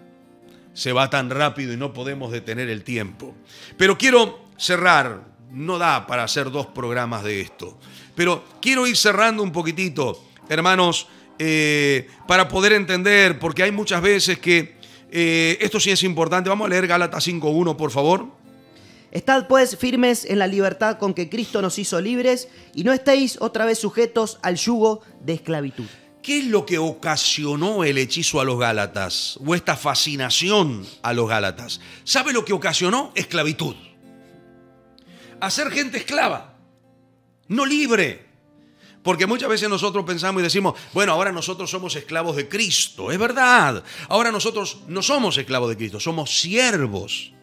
se va tan rápido y no podemos detener el tiempo. Pero quiero cerrar, no da para hacer dos programas de esto, pero quiero ir cerrando un poquitito, hermanos, eh, para poder entender, porque hay muchas veces que eh, esto sí es importante. Vamos a leer Gálatas 5.1, por favor. Estad pues firmes en la libertad con que Cristo nos hizo libres y no estéis otra vez sujetos al yugo de esclavitud. ¿Qué es lo que ocasionó el hechizo a los Gálatas o esta fascinación a los Gálatas? ¿Sabe lo que ocasionó? Esclavitud. Hacer gente esclava, no libre. Porque muchas veces nosotros pensamos y decimos, bueno, ahora nosotros somos esclavos de Cristo. Es verdad. Ahora nosotros no somos esclavos de Cristo, somos siervos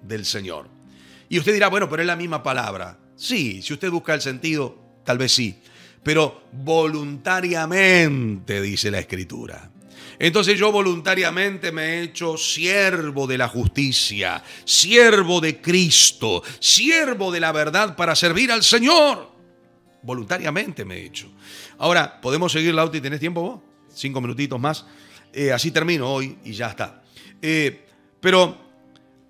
del Señor. Y usted dirá, bueno, pero es la misma palabra. Sí, si usted busca el sentido, tal vez sí pero voluntariamente, dice la escritura. Entonces yo voluntariamente me he hecho siervo de la justicia, siervo de Cristo, siervo de la verdad para servir al Señor. Voluntariamente me he hecho. Ahora, ¿podemos seguir, Lauti? ¿Tenés tiempo vos? Cinco minutitos más. Eh, así termino hoy y ya está. Eh, pero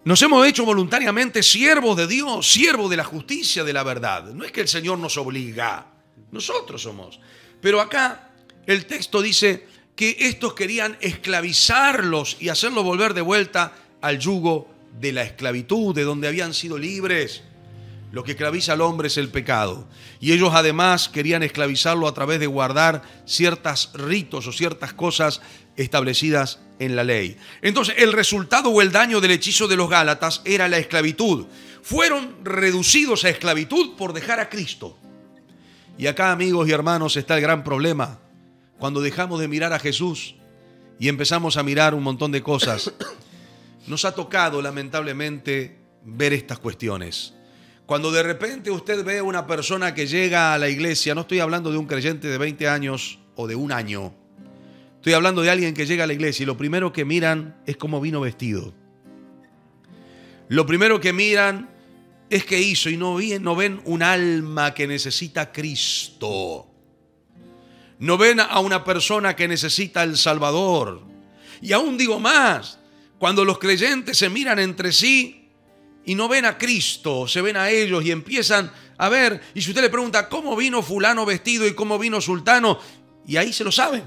nos hemos hecho voluntariamente siervos de Dios, siervos de la justicia, de la verdad. No es que el Señor nos obliga. Nosotros somos. Pero acá el texto dice que estos querían esclavizarlos y hacerlos volver de vuelta al yugo de la esclavitud, de donde habían sido libres. Lo que esclaviza al hombre es el pecado. Y ellos además querían esclavizarlo a través de guardar ciertos ritos o ciertas cosas establecidas en la ley. Entonces, el resultado o el daño del hechizo de los Gálatas era la esclavitud. Fueron reducidos a esclavitud por dejar a Cristo. Y acá, amigos y hermanos, está el gran problema. Cuando dejamos de mirar a Jesús y empezamos a mirar un montón de cosas, nos ha tocado lamentablemente ver estas cuestiones. Cuando de repente usted ve a una persona que llega a la iglesia, no estoy hablando de un creyente de 20 años o de un año, estoy hablando de alguien que llega a la iglesia y lo primero que miran es cómo vino vestido. Lo primero que miran es que hizo y no ven, no ven un alma que necesita Cristo. No ven a una persona que necesita el Salvador. Y aún digo más, cuando los creyentes se miran entre sí y no ven a Cristo, se ven a ellos y empiezan a ver, y si usted le pregunta cómo vino fulano vestido y cómo vino sultano, y ahí se lo saben.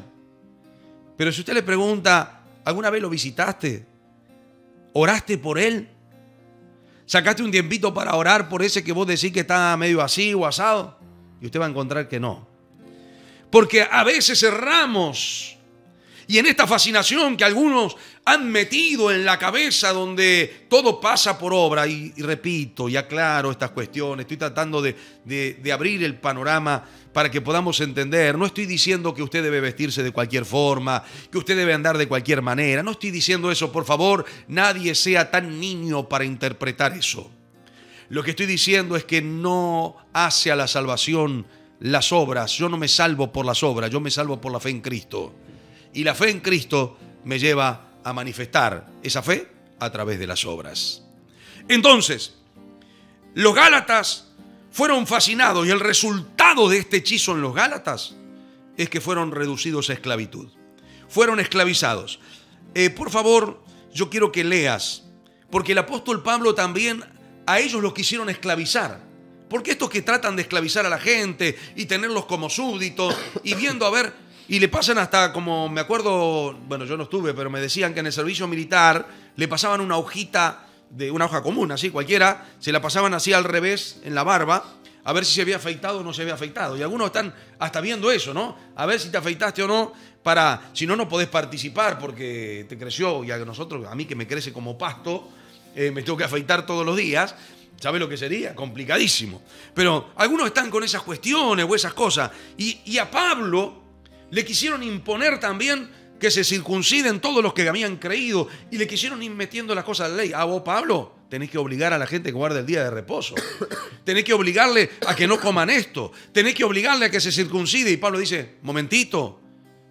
Pero si usted le pregunta, ¿alguna vez lo visitaste? ¿Oraste por él? ¿Sacaste un tiempito para orar por ese que vos decís que está medio así o asado? Y usted va a encontrar que no. Porque a veces cerramos. Y en esta fascinación que algunos han metido en la cabeza donde todo pasa por obra, y, repito y aclaro estas cuestiones, estoy tratando de, de abrir el panorama para que podamos entender. No estoy diciendo que usted debe vestirse de cualquier forma, que usted debe andar de cualquier manera. No estoy diciendo eso, por favor, nadie sea tan niño para interpretar eso. Lo que estoy diciendo es que no hace a la salvación las obras. Yo no me salvo por las obras, yo me salvo por la fe en Cristo. Y la fe en Cristo me lleva a manifestar esa fe a través de las obras. Entonces, los Gálatas fueron fascinados y el resultado de este hechizo en los Gálatas es que fueron reducidos a esclavitud. Fueron esclavizados. Eh, por favor, yo quiero que leas, porque el apóstol Pablo también a ellos los quisieron esclavizar. Porque estos que tratan de esclavizar a la gente y tenerlos como súbditos y viendo a ver, y le pasan hasta como, me acuerdo, bueno, yo no estuve, pero me decían que en el servicio militar le pasaban una hojita de una hoja común, así cualquiera, se la pasaban así al revés en la barba, a ver si se había afeitado o no se había afeitado. Y algunos están hasta viendo eso, ¿no? A ver si te afeitaste o no, para, si no, no podés participar porque te creció, y a nosotros, a mí que me crece como pasto, eh, me tengo que afeitar todos los días. ¿Sabe lo que sería? Complicadísimo. Pero algunos están con esas cuestiones o esas cosas. Y, a Pablo le quisieron imponer también que se circunciden todos los que habían creído y le quisieron ir metiendo las cosas a la ley. Ah, vos, Pablo, tenés que obligar a la gente que guarde el día de reposo. tenés que obligarle a que no coman esto. Tenés que obligarle a que se circuncide. Y Pablo dice, momentito,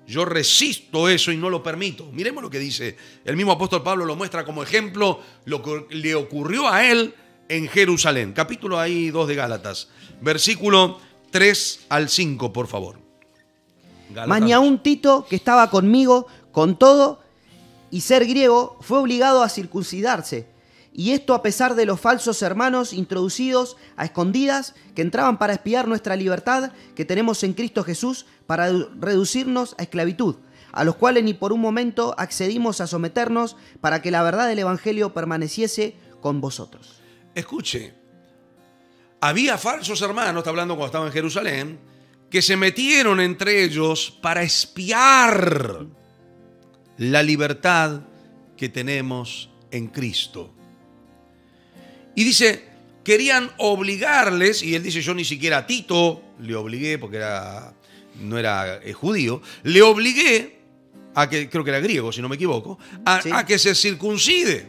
yo resisto eso y no lo permito. Miremos lo que dice. El mismo apóstol Pablo lo muestra como ejemplo lo que le ocurrió a él en Jerusalén. Capítulo ahí 2 de Gálatas. Versículo 3 al 5, por favor. Gálatas. un Tito, que estaba conmigo, con todo, y ser griego, fue obligado a circuncidarse. Y esto a pesar de los falsos hermanos introducidos a escondidas que entraban para espiar nuestra libertad que tenemos en Cristo Jesús para reducirnos a esclavitud, a los cuales ni por un momento accedimos a someternos para que la verdad del Evangelio permaneciese con vosotros. Escuche, había falsos hermanos, está hablando cuando estaba en Jerusalén, que se metieron entre ellos para espiar la libertad que tenemos en Cristo. Y dice, querían obligarles, y él dice, yo ni siquiera a Tito le obligué, porque era, no era eh, judío, le obligué a que, creo que era griego, si no me equivoco, a, a que se circuncide.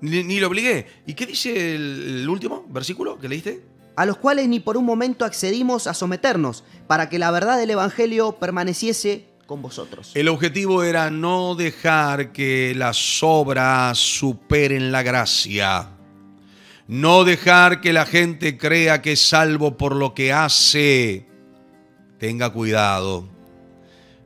Ni, lo obligué. ¿Y qué dice el, último versículo que leíste? A los cuales ni por un momento accedimos a someternos, para que la verdad del Evangelio permaneciese El objetivo era no dejar que las obras superen la gracia. No dejar que la gente crea que es salvo por lo que hace. Tenga cuidado.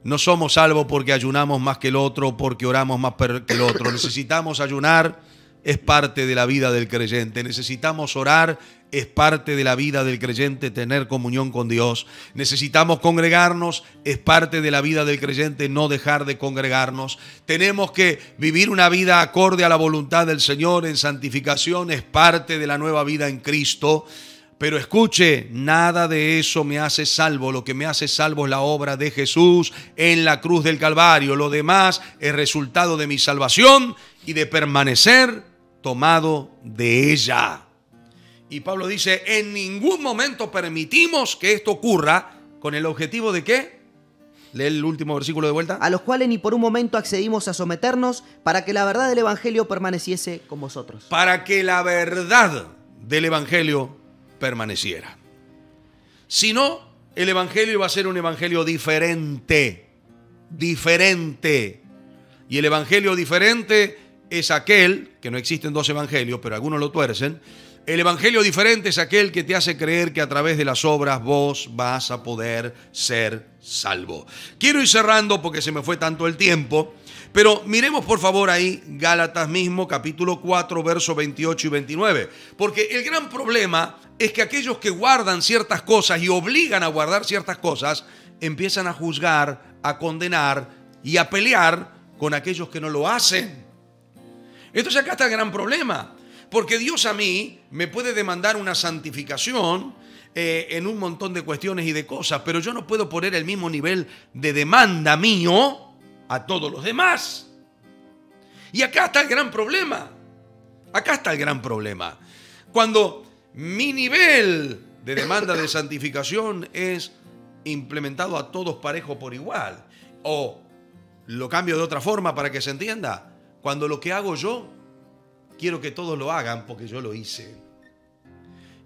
No somos salvos porque ayunamos más que el otro, porque oramos más que el otro. Necesitamos ayunar es parte de la vida del creyente. Necesitamos orar, es parte de la vida del creyente tener comunión con Dios. Necesitamos congregarnos, es parte de la vida del creyente no dejar de congregarnos. Tenemos que vivir una vida acorde a la voluntad del Señor en santificación, es parte de la nueva vida en Cristo. Pero escuche, nada de eso me hace salvo. Lo que me hace salvo es la obra de Jesús en la cruz del Calvario. Lo demás es resultado de mi salvación y de permanecer tomado de ella. Y Pablo dice, en ningún momento permitimos que esto ocurra con el objetivo de qué? Lee el último versículo de vuelta. A los cuales ni por un momento accedimos a someternos para que la verdad del Evangelio permaneciese con vosotros. Para que la verdad del Evangelio permaneciera. Si no, el Evangelio va a ser un Evangelio diferente. Diferente. Y el Evangelio diferente es aquel, que no existen dos evangelios, pero algunos lo tuercen, el evangelio diferente es aquel que te hace creer que a través de las obras vos vas a poder ser salvo. Quiero ir cerrando porque se me fue tanto el tiempo, pero miremos por favor ahí Gálatas mismo, capítulo 4, versos 28 y 29, porque el gran problema es que aquellos que guardan ciertas cosas y obligan a guardar ciertas cosas, empiezan a juzgar, a condenar y a pelear con aquellos que no lo hacen. Entonces acá está el gran problema, porque Dios a mí me puede demandar una santificación eh, en un montón de cuestiones y de cosas, pero yo no puedo poner el mismo nivel de demanda mío a todos los demás. Y acá está el gran problema. Acá está el gran problema. Cuando mi nivel de demanda de santificación es implementado a todos parejo por igual, o lo cambio de otra forma para que se entienda, cuando lo que hago yo, quiero que todos lo hagan porque yo lo hice.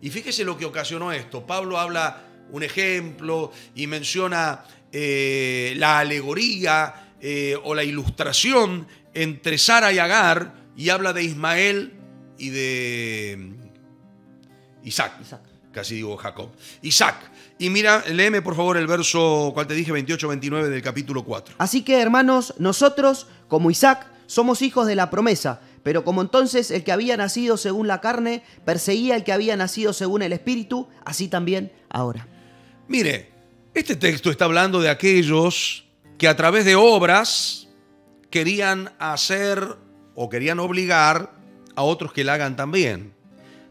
Y fíjese lo que ocasionó esto. Pablo habla un ejemplo y menciona eh, la alegoría eh, o la ilustración entre Sara y Agar y habla de Ismael y de mm, Isaac. Isaac. Casi digo Jacob. Isaac. Y mira, léeme por favor el verso, cual te dije, 28-29 del capítulo 4. Así que hermanos, nosotros, como Isaac, somos hijos de la promesa, pero como entonces el que había nacido según la carne perseguía al que había nacido según el Espíritu, así también ahora. Mire, este texto está hablando de aquellos que a través de obras querían hacer o querían obligar a otros que la hagan también,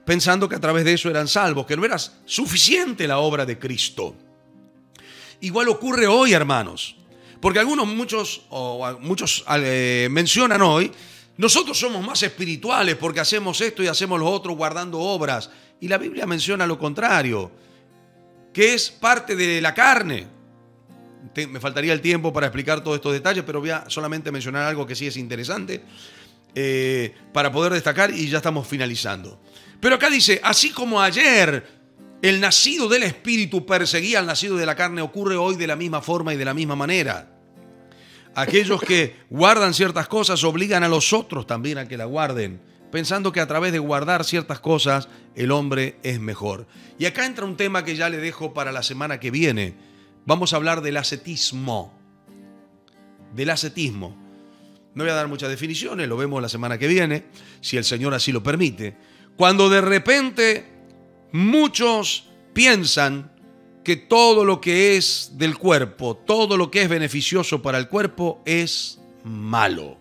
pensando que a través de eso eran salvos, que no era suficiente la obra de Cristo. Igual ocurre hoy, hermanos. Porque algunos, muchos, o muchos eh, mencionan hoy, nosotros somos más espirituales porque hacemos esto y hacemos lo otro guardando obras. Y la Biblia menciona lo contrario, que es parte de la carne. me faltaría el tiempo para explicar todos estos detalles, pero voy a solamente mencionar algo que sí es interesante eh, para poder destacar y ya estamos finalizando. Pero acá dice, así como ayer el nacido del Espíritu perseguía al nacido de la carne, ocurre hoy de la misma forma y de la misma manera. Aquellos que guardan ciertas cosas obligan a los otros también a que la guarden, pensando que a través de guardar ciertas cosas el hombre es mejor. Y acá entra un tema que ya le dejo para la semana que viene. Vamos a hablar del ascetismo. Del ascetismo. No voy a dar muchas definiciones, lo vemos la semana que viene, si el Señor así lo permite. Cuando de repente muchos piensan que todo lo que es del cuerpo, todo lo que es beneficioso para el cuerpo es malo.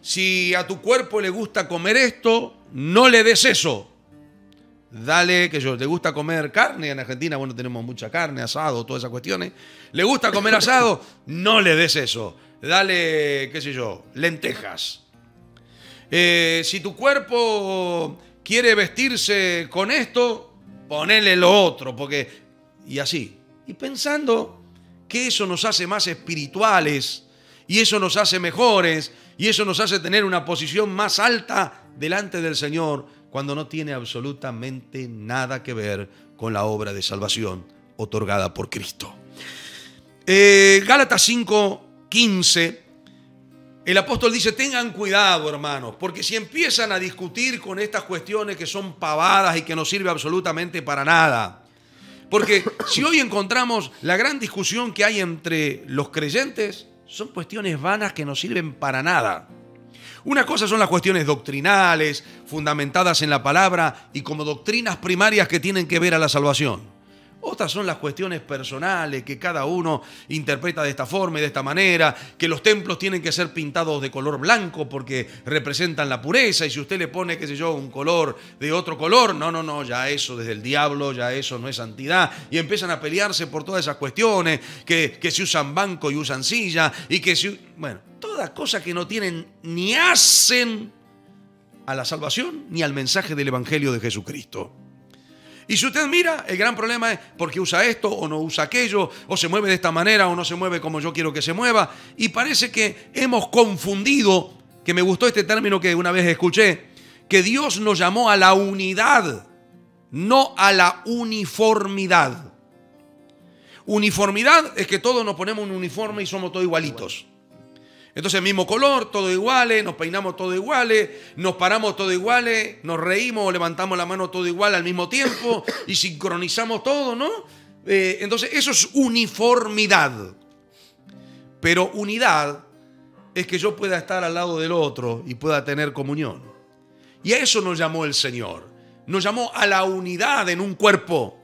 Si a tu cuerpo le gusta comer esto, no le des eso. Dale, que yo, ¿te gusta comer carne? En Argentina, bueno, tenemos mucha carne, asado, todas esas cuestiones. ¿Le gusta comer asado? No le des eso. Dale, qué sé yo, lentejas. Eh, si tu cuerpo quiere vestirse con esto, ponele lo otro, porque y así. Y pensando que eso nos hace más espirituales y eso nos hace mejores y eso nos hace tener una posición más alta delante del Señor cuando no tiene absolutamente nada que ver con la obra de salvación otorgada por Cristo. Eh, Gálatas 5, 15. El apóstol dice, tengan cuidado hermanos, porque si empiezan a discutir con estas cuestiones que son pavadas y que no sirven absolutamente para nada, porque si hoy encontramos la gran discusión que hay entre los creyentes, son cuestiones vanas que no sirven para nada. Una cosa son las cuestiones doctrinales, fundamentadas en la palabra y como doctrinas primarias que tienen que ver a la salvación. Otras son las cuestiones personales que cada uno interpreta de esta forma y de esta manera, que los templos tienen que ser pintados de color blanco porque representan la pureza y si usted le pone, qué sé yo, un color de otro color, no, no, no, ya eso desde el diablo, ya eso no es santidad y empiezan a pelearse por todas esas cuestiones, que, que se usan banco y usan silla y que se... Bueno, todas cosas que no tienen ni hacen a la salvación ni al mensaje del Evangelio de Jesucristo. Y si usted mira, el gran problema es porque usa esto o no usa aquello, o se mueve de esta manera o no se mueve como yo quiero que se mueva. Y parece que hemos confundido, que me gustó este término que una vez escuché, que Dios nos llamó a la unidad, no a la uniformidad. Uniformidad es que todos nos ponemos un uniforme y somos todos igualitos. Entonces, mismo color, todo iguales, nos peinamos todo iguales, nos paramos todo iguales, nos reímos levantamos la mano todo igual al mismo tiempo y sincronizamos todo, ¿no? Eh, entonces, eso es uniformidad. Pero unidad es que yo pueda estar al lado del otro y pueda tener comunión. Y a eso nos llamó el Señor. Nos llamó a la unidad en un cuerpo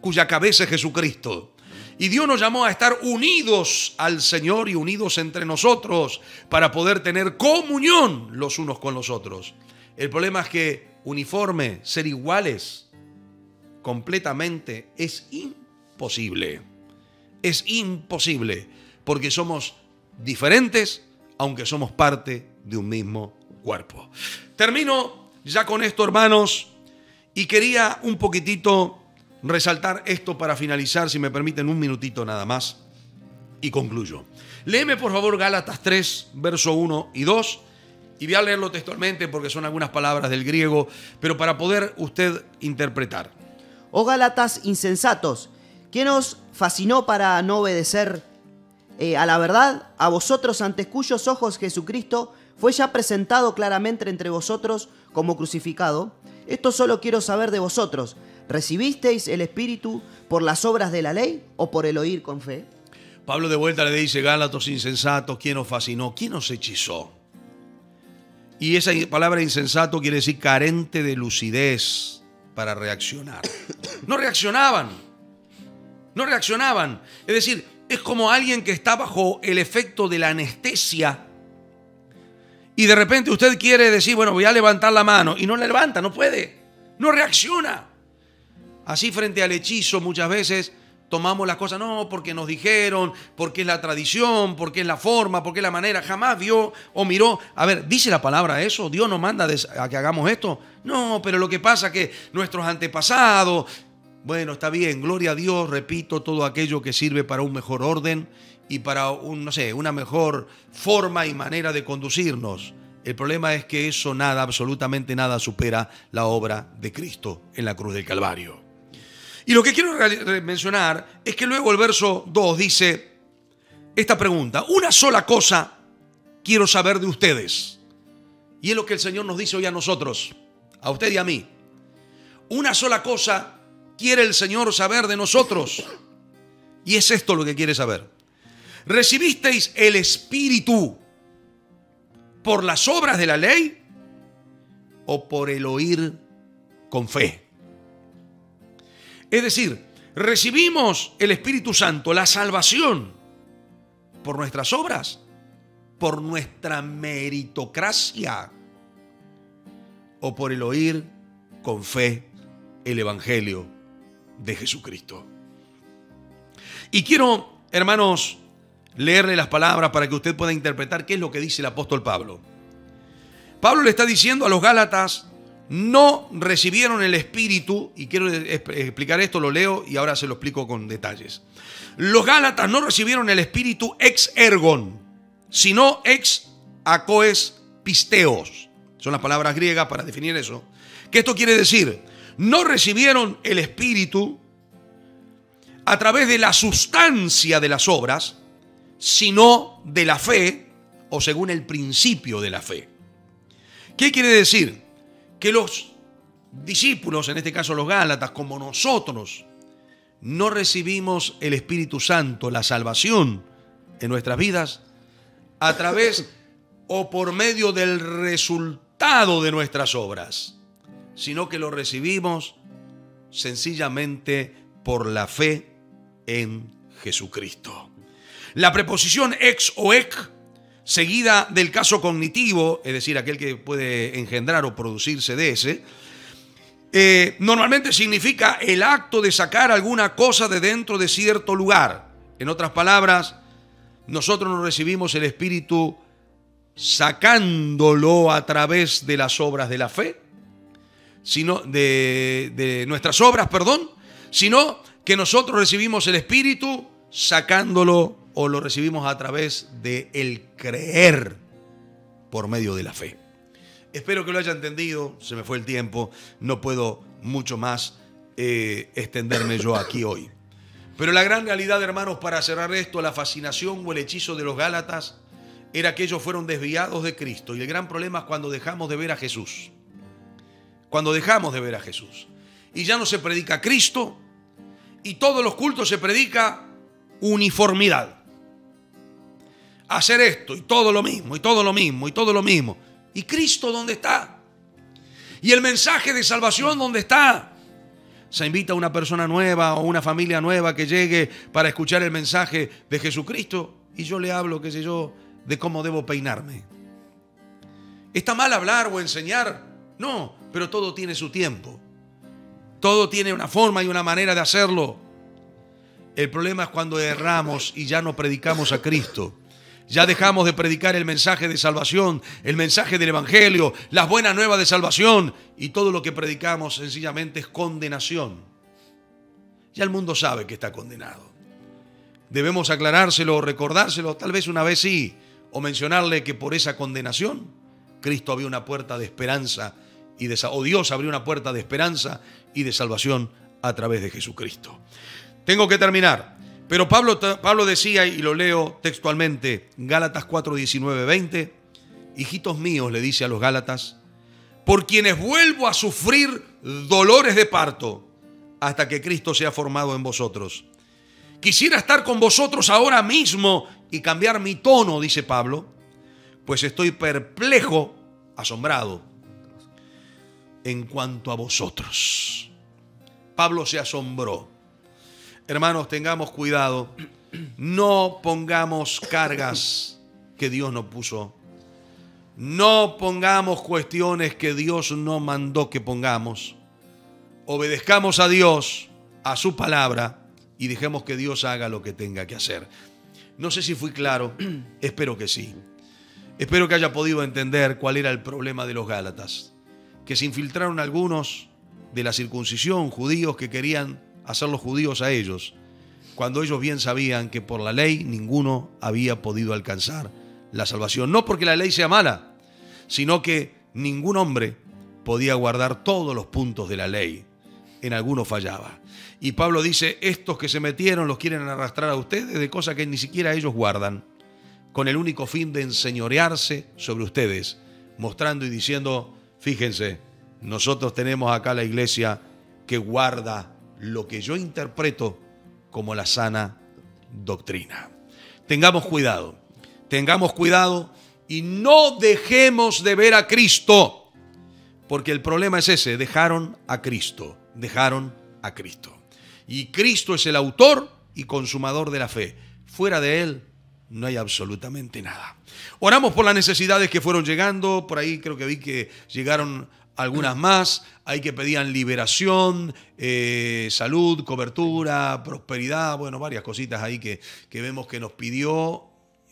cuya cabeza es Jesucristo. Y Dios nos llamó a estar unidos al Señor y unidos entre nosotros para poder tener comunión los unos con los otros. El problema es que uniforme, ser iguales completamente es imposible. Es imposible porque somos diferentes aunque somos parte de un mismo cuerpo. Termino ya con esto, hermanos, y quería un poquitito resaltar esto para finalizar, si me permiten un minutito nada más, y concluyo. Léeme por favor Gálatas 3, verso 1 y 2, y voy a leerlo textualmente porque son algunas palabras del griego, pero para poder usted interpretar. Oh Gálatas insensatos, ¿quién os fascinó para no obedecer eh, a la verdad? A vosotros ante cuyos ojos Jesucristo fue ya presentado claramente entre vosotros como crucificado. Esto solo quiero saber de vosotros. ¿Recibisteis el Espíritu por las obras de la ley o por el oír con fe? Pablo de vuelta le dice, Gálatos insensatos, ¿quién os fascinó? ¿Quién os hechizó? Y esa palabra insensato quiere decir carente de lucidez para reaccionar. No reaccionaban. No reaccionaban. Es decir, es como alguien que está bajo el efecto de la anestesia y de repente usted quiere decir, bueno, voy a levantar la mano y no la levanta, no puede. No reacciona. Así frente al hechizo muchas veces tomamos las cosas, no, porque nos dijeron, porque es la tradición, porque es la forma, porque es la manera. Jamás vio o miró. A ver, ¿dice la palabra eso? ¿Dios nos manda a que hagamos esto? No, pero lo que pasa es que nuestros antepasados, Bueno, está bien, gloria a Dios, repito, todo aquello que sirve para un mejor orden y para un, no sé, una mejor forma y manera de conducirnos. El problema es que eso nada, absolutamente nada supera la obra de Cristo en la cruz del Calvario. Y lo que quiero mencionar es que luego el verso 2 dice esta pregunta, una sola cosa quiero saber de ustedes. Y es lo que el Señor nos dice hoy a nosotros, a usted y a mí. Una sola cosa quiere el Señor saber de nosotros. Y es esto lo que quiere saber. ¿Recibisteis el Espíritu por las obras de la ley o por el oír con fe? Es decir, recibimos el Espíritu Santo, la salvación, por nuestras obras, por nuestra meritocracia o por el oír con fe el Evangelio de Jesucristo. Y quiero, hermanos, leerle las palabras para que usted pueda interpretar qué es lo que dice el apóstol Pablo. Pablo le está diciendo a los Gálatas, no recibieron el Espíritu, y quiero explicar esto, lo leo y ahora se lo explico con detalles. Los Gálatas no recibieron el Espíritu ex ergon, sino ex acoes pisteos. Son las palabras griegas para definir eso. ¿Qué esto quiere decir? No recibieron el Espíritu a través de la sustancia de las obras, sino de la fe o según el principio de la fe. ¿Qué quiere decir? Que los discípulos, en este caso los Gálatas, como nosotros, no recibimos el Espíritu Santo, la salvación en nuestras vidas, a través o por medio del resultado de nuestras obras, sino que lo recibimos sencillamente por la fe en Jesucristo. La preposición ex o ec, seguida del caso cognitivo, es decir, aquel que puede engendrar o producirse de ese, eh, normalmente significa el acto de sacar alguna cosa de dentro de cierto lugar. En otras palabras, nosotros no recibimos el Espíritu sacándolo a través de las obras de la fe, sino de, de nuestras obras, perdón, sino que nosotros recibimos el Espíritu sacándolo o lo recibimos a través de el creer por medio de la fe. Espero que lo haya entendido, se me fue el tiempo, no puedo mucho más eh, extenderme yo aquí hoy. Pero la gran realidad, hermanos, para cerrar esto, la fascinación o el hechizo de los Gálatas era que ellos fueron desviados de Cristo. Y el gran problema es cuando dejamos de ver a Jesús. Cuando dejamos de ver a Jesús. Y ya no se predica Cristo y todos los cultos se predica uniformidad hacer esto y todo lo mismo, y todo lo mismo, y todo lo mismo. ¿Y Cristo dónde está? ¿Y el mensaje de salvación dónde está? Se invita a una persona nueva o una familia nueva que llegue para escuchar el mensaje de Jesucristo y yo le hablo, qué sé yo, de cómo debo peinarme. ¿Está mal hablar o enseñar? No, pero todo tiene su tiempo. Todo tiene una forma y una manera de hacerlo. El problema es cuando erramos y ya no predicamos a Cristo ya dejamos de predicar el mensaje de salvación, el mensaje del Evangelio, las buenas nuevas de salvación y todo lo que predicamos sencillamente es condenación. Ya el mundo sabe que está condenado. Debemos aclarárselo o recordárselo, tal vez una vez sí, o mencionarle que por esa condenación Cristo abrió una puerta de esperanza y de, o Dios abrió una puerta de esperanza y de salvación a través de Jesucristo. Tengo que terminar. Pero Pablo, Pablo decía, y lo leo textualmente, Gálatas 4, 19, 20, hijitos míos, le dice a los Gálatas, por quienes vuelvo a sufrir dolores de parto hasta que Cristo sea formado en vosotros. Quisiera estar con vosotros ahora mismo y cambiar mi tono, dice Pablo, pues estoy perplejo, asombrado, en cuanto a vosotros. Pablo se asombró hermanos, tengamos cuidado. No pongamos cargas que Dios no puso. No pongamos cuestiones que Dios no mandó que pongamos. Obedezcamos a Dios, a su palabra, y dejemos que Dios haga lo que tenga que hacer. No sé si fui claro, espero que sí. Espero que haya podido entender cuál era el problema de los Gálatas. Que se infiltraron algunos de la circuncisión, judíos que querían hacer los judíos a ellos, cuando ellos bien sabían que por la ley ninguno había podido alcanzar la salvación. No porque la ley sea mala, sino que ningún hombre podía guardar todos los puntos de la ley. En algunos fallaba. Y Pablo dice, estos que se metieron los quieren arrastrar a ustedes de cosas que ni siquiera ellos guardan, con el único fin de enseñorearse sobre ustedes, mostrando y diciendo, fíjense, nosotros tenemos acá la iglesia que guarda lo que yo interpreto como la sana doctrina. Tengamos cuidado, tengamos cuidado y no dejemos de ver a Cristo, porque el problema es ese, dejaron a Cristo, dejaron a Cristo. Y Cristo es el autor y consumador de la fe. Fuera de Él no hay absolutamente nada. Oramos por las necesidades que fueron llegando, por ahí creo que vi que llegaron algunas más, hay que pedían liberación, eh, salud, cobertura, prosperidad, bueno, varias cositas ahí que, que vemos que nos pidió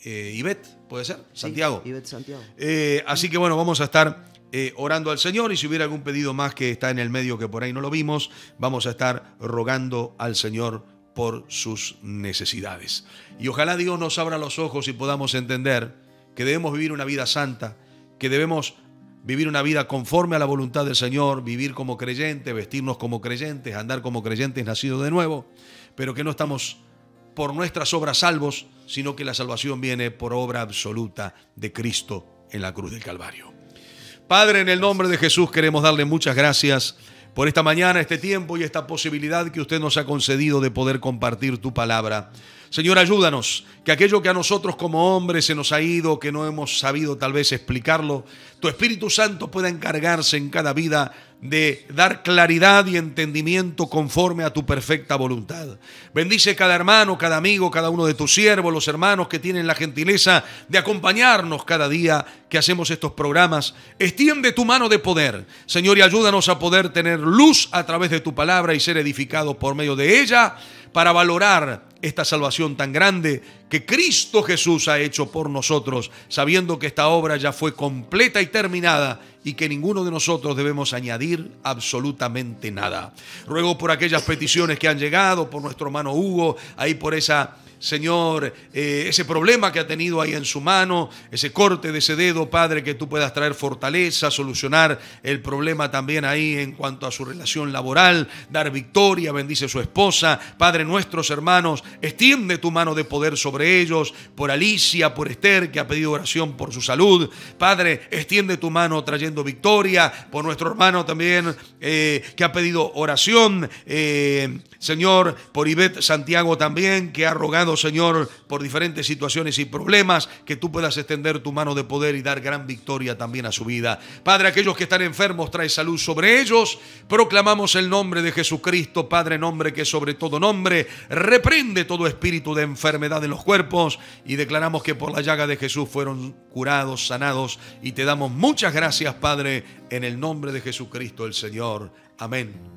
eh, Ivette, ¿puede ser? Santiago. Ivette Santiago. Eh, así que bueno, vamos a estar eh, orando al Señor y si hubiera algún pedido más que está en el medio que por ahí no lo vimos, vamos a estar rogando al Señor por sus necesidades. Y ojalá Dios nos abra los ojos y podamos entender que debemos vivir una vida santa, que debemos vivir una vida conforme a la voluntad del Señor, vivir como creyentes, vestirnos como creyentes, andar como creyentes nacidos de nuevo, pero que no estamos por nuestras obras salvos, sino que la salvación viene por obra absoluta de Cristo en la cruz del Calvario. Padre, en el nombre de Jesús queremos darle muchas gracias por esta mañana, este tiempo y esta posibilidad que usted nos ha concedido de poder compartir tu palabra. Señor, ayúdanos, que aquello que a nosotros como hombres se nos ha ido, que no hemos sabido tal vez explicarlo, tu Espíritu Santo pueda encargarse en cada vida de dar claridad y entendimiento conforme a tu perfecta voluntad. Bendice cada hermano, cada amigo, cada uno de tus siervos, los hermanos que tienen la gentileza de acompañarnos cada día que hacemos estos programas. Extiende tu mano de poder, Señor, y ayúdanos a poder tener luz a través de tu palabra y ser edificados por medio de ella para valorar esta salvación tan grande que Cristo Jesús ha hecho por nosotros, sabiendo que esta obra ya fue completa y terminada y que ninguno de nosotros debemos añadir absolutamente nada. Ruego por aquellas peticiones que han llegado, por nuestro hermano Hugo, ahí por esa Señor, eh, ese problema que ha tenido ahí en su mano, ese corte de ese dedo, Padre, que tú puedas traer fortaleza, solucionar el problema también ahí en cuanto a su relación laboral, dar victoria, bendice a su esposa, Padre, nuestros hermanos, extiende tu mano de poder sobre ellos, por Alicia, por Esther, que ha pedido oración por su salud, Padre, extiende tu mano trayendo victoria, por nuestro hermano también, eh, que ha pedido oración, eh, Señor, por Ivette Santiago también, que ha rogado, Señor, por diferentes situaciones y problemas, que tú puedas extender tu mano de poder y dar gran victoria también a su vida. Padre, aquellos que están enfermos, trae salud sobre ellos. Proclamamos el nombre de Jesucristo, Padre, nombre que sobre todo nombre, reprende todo espíritu de enfermedad en los cuerpos y declaramos que por la llaga de Jesús fueron curados, sanados y te damos muchas gracias, Padre, en el nombre de Jesucristo el Señor. Amén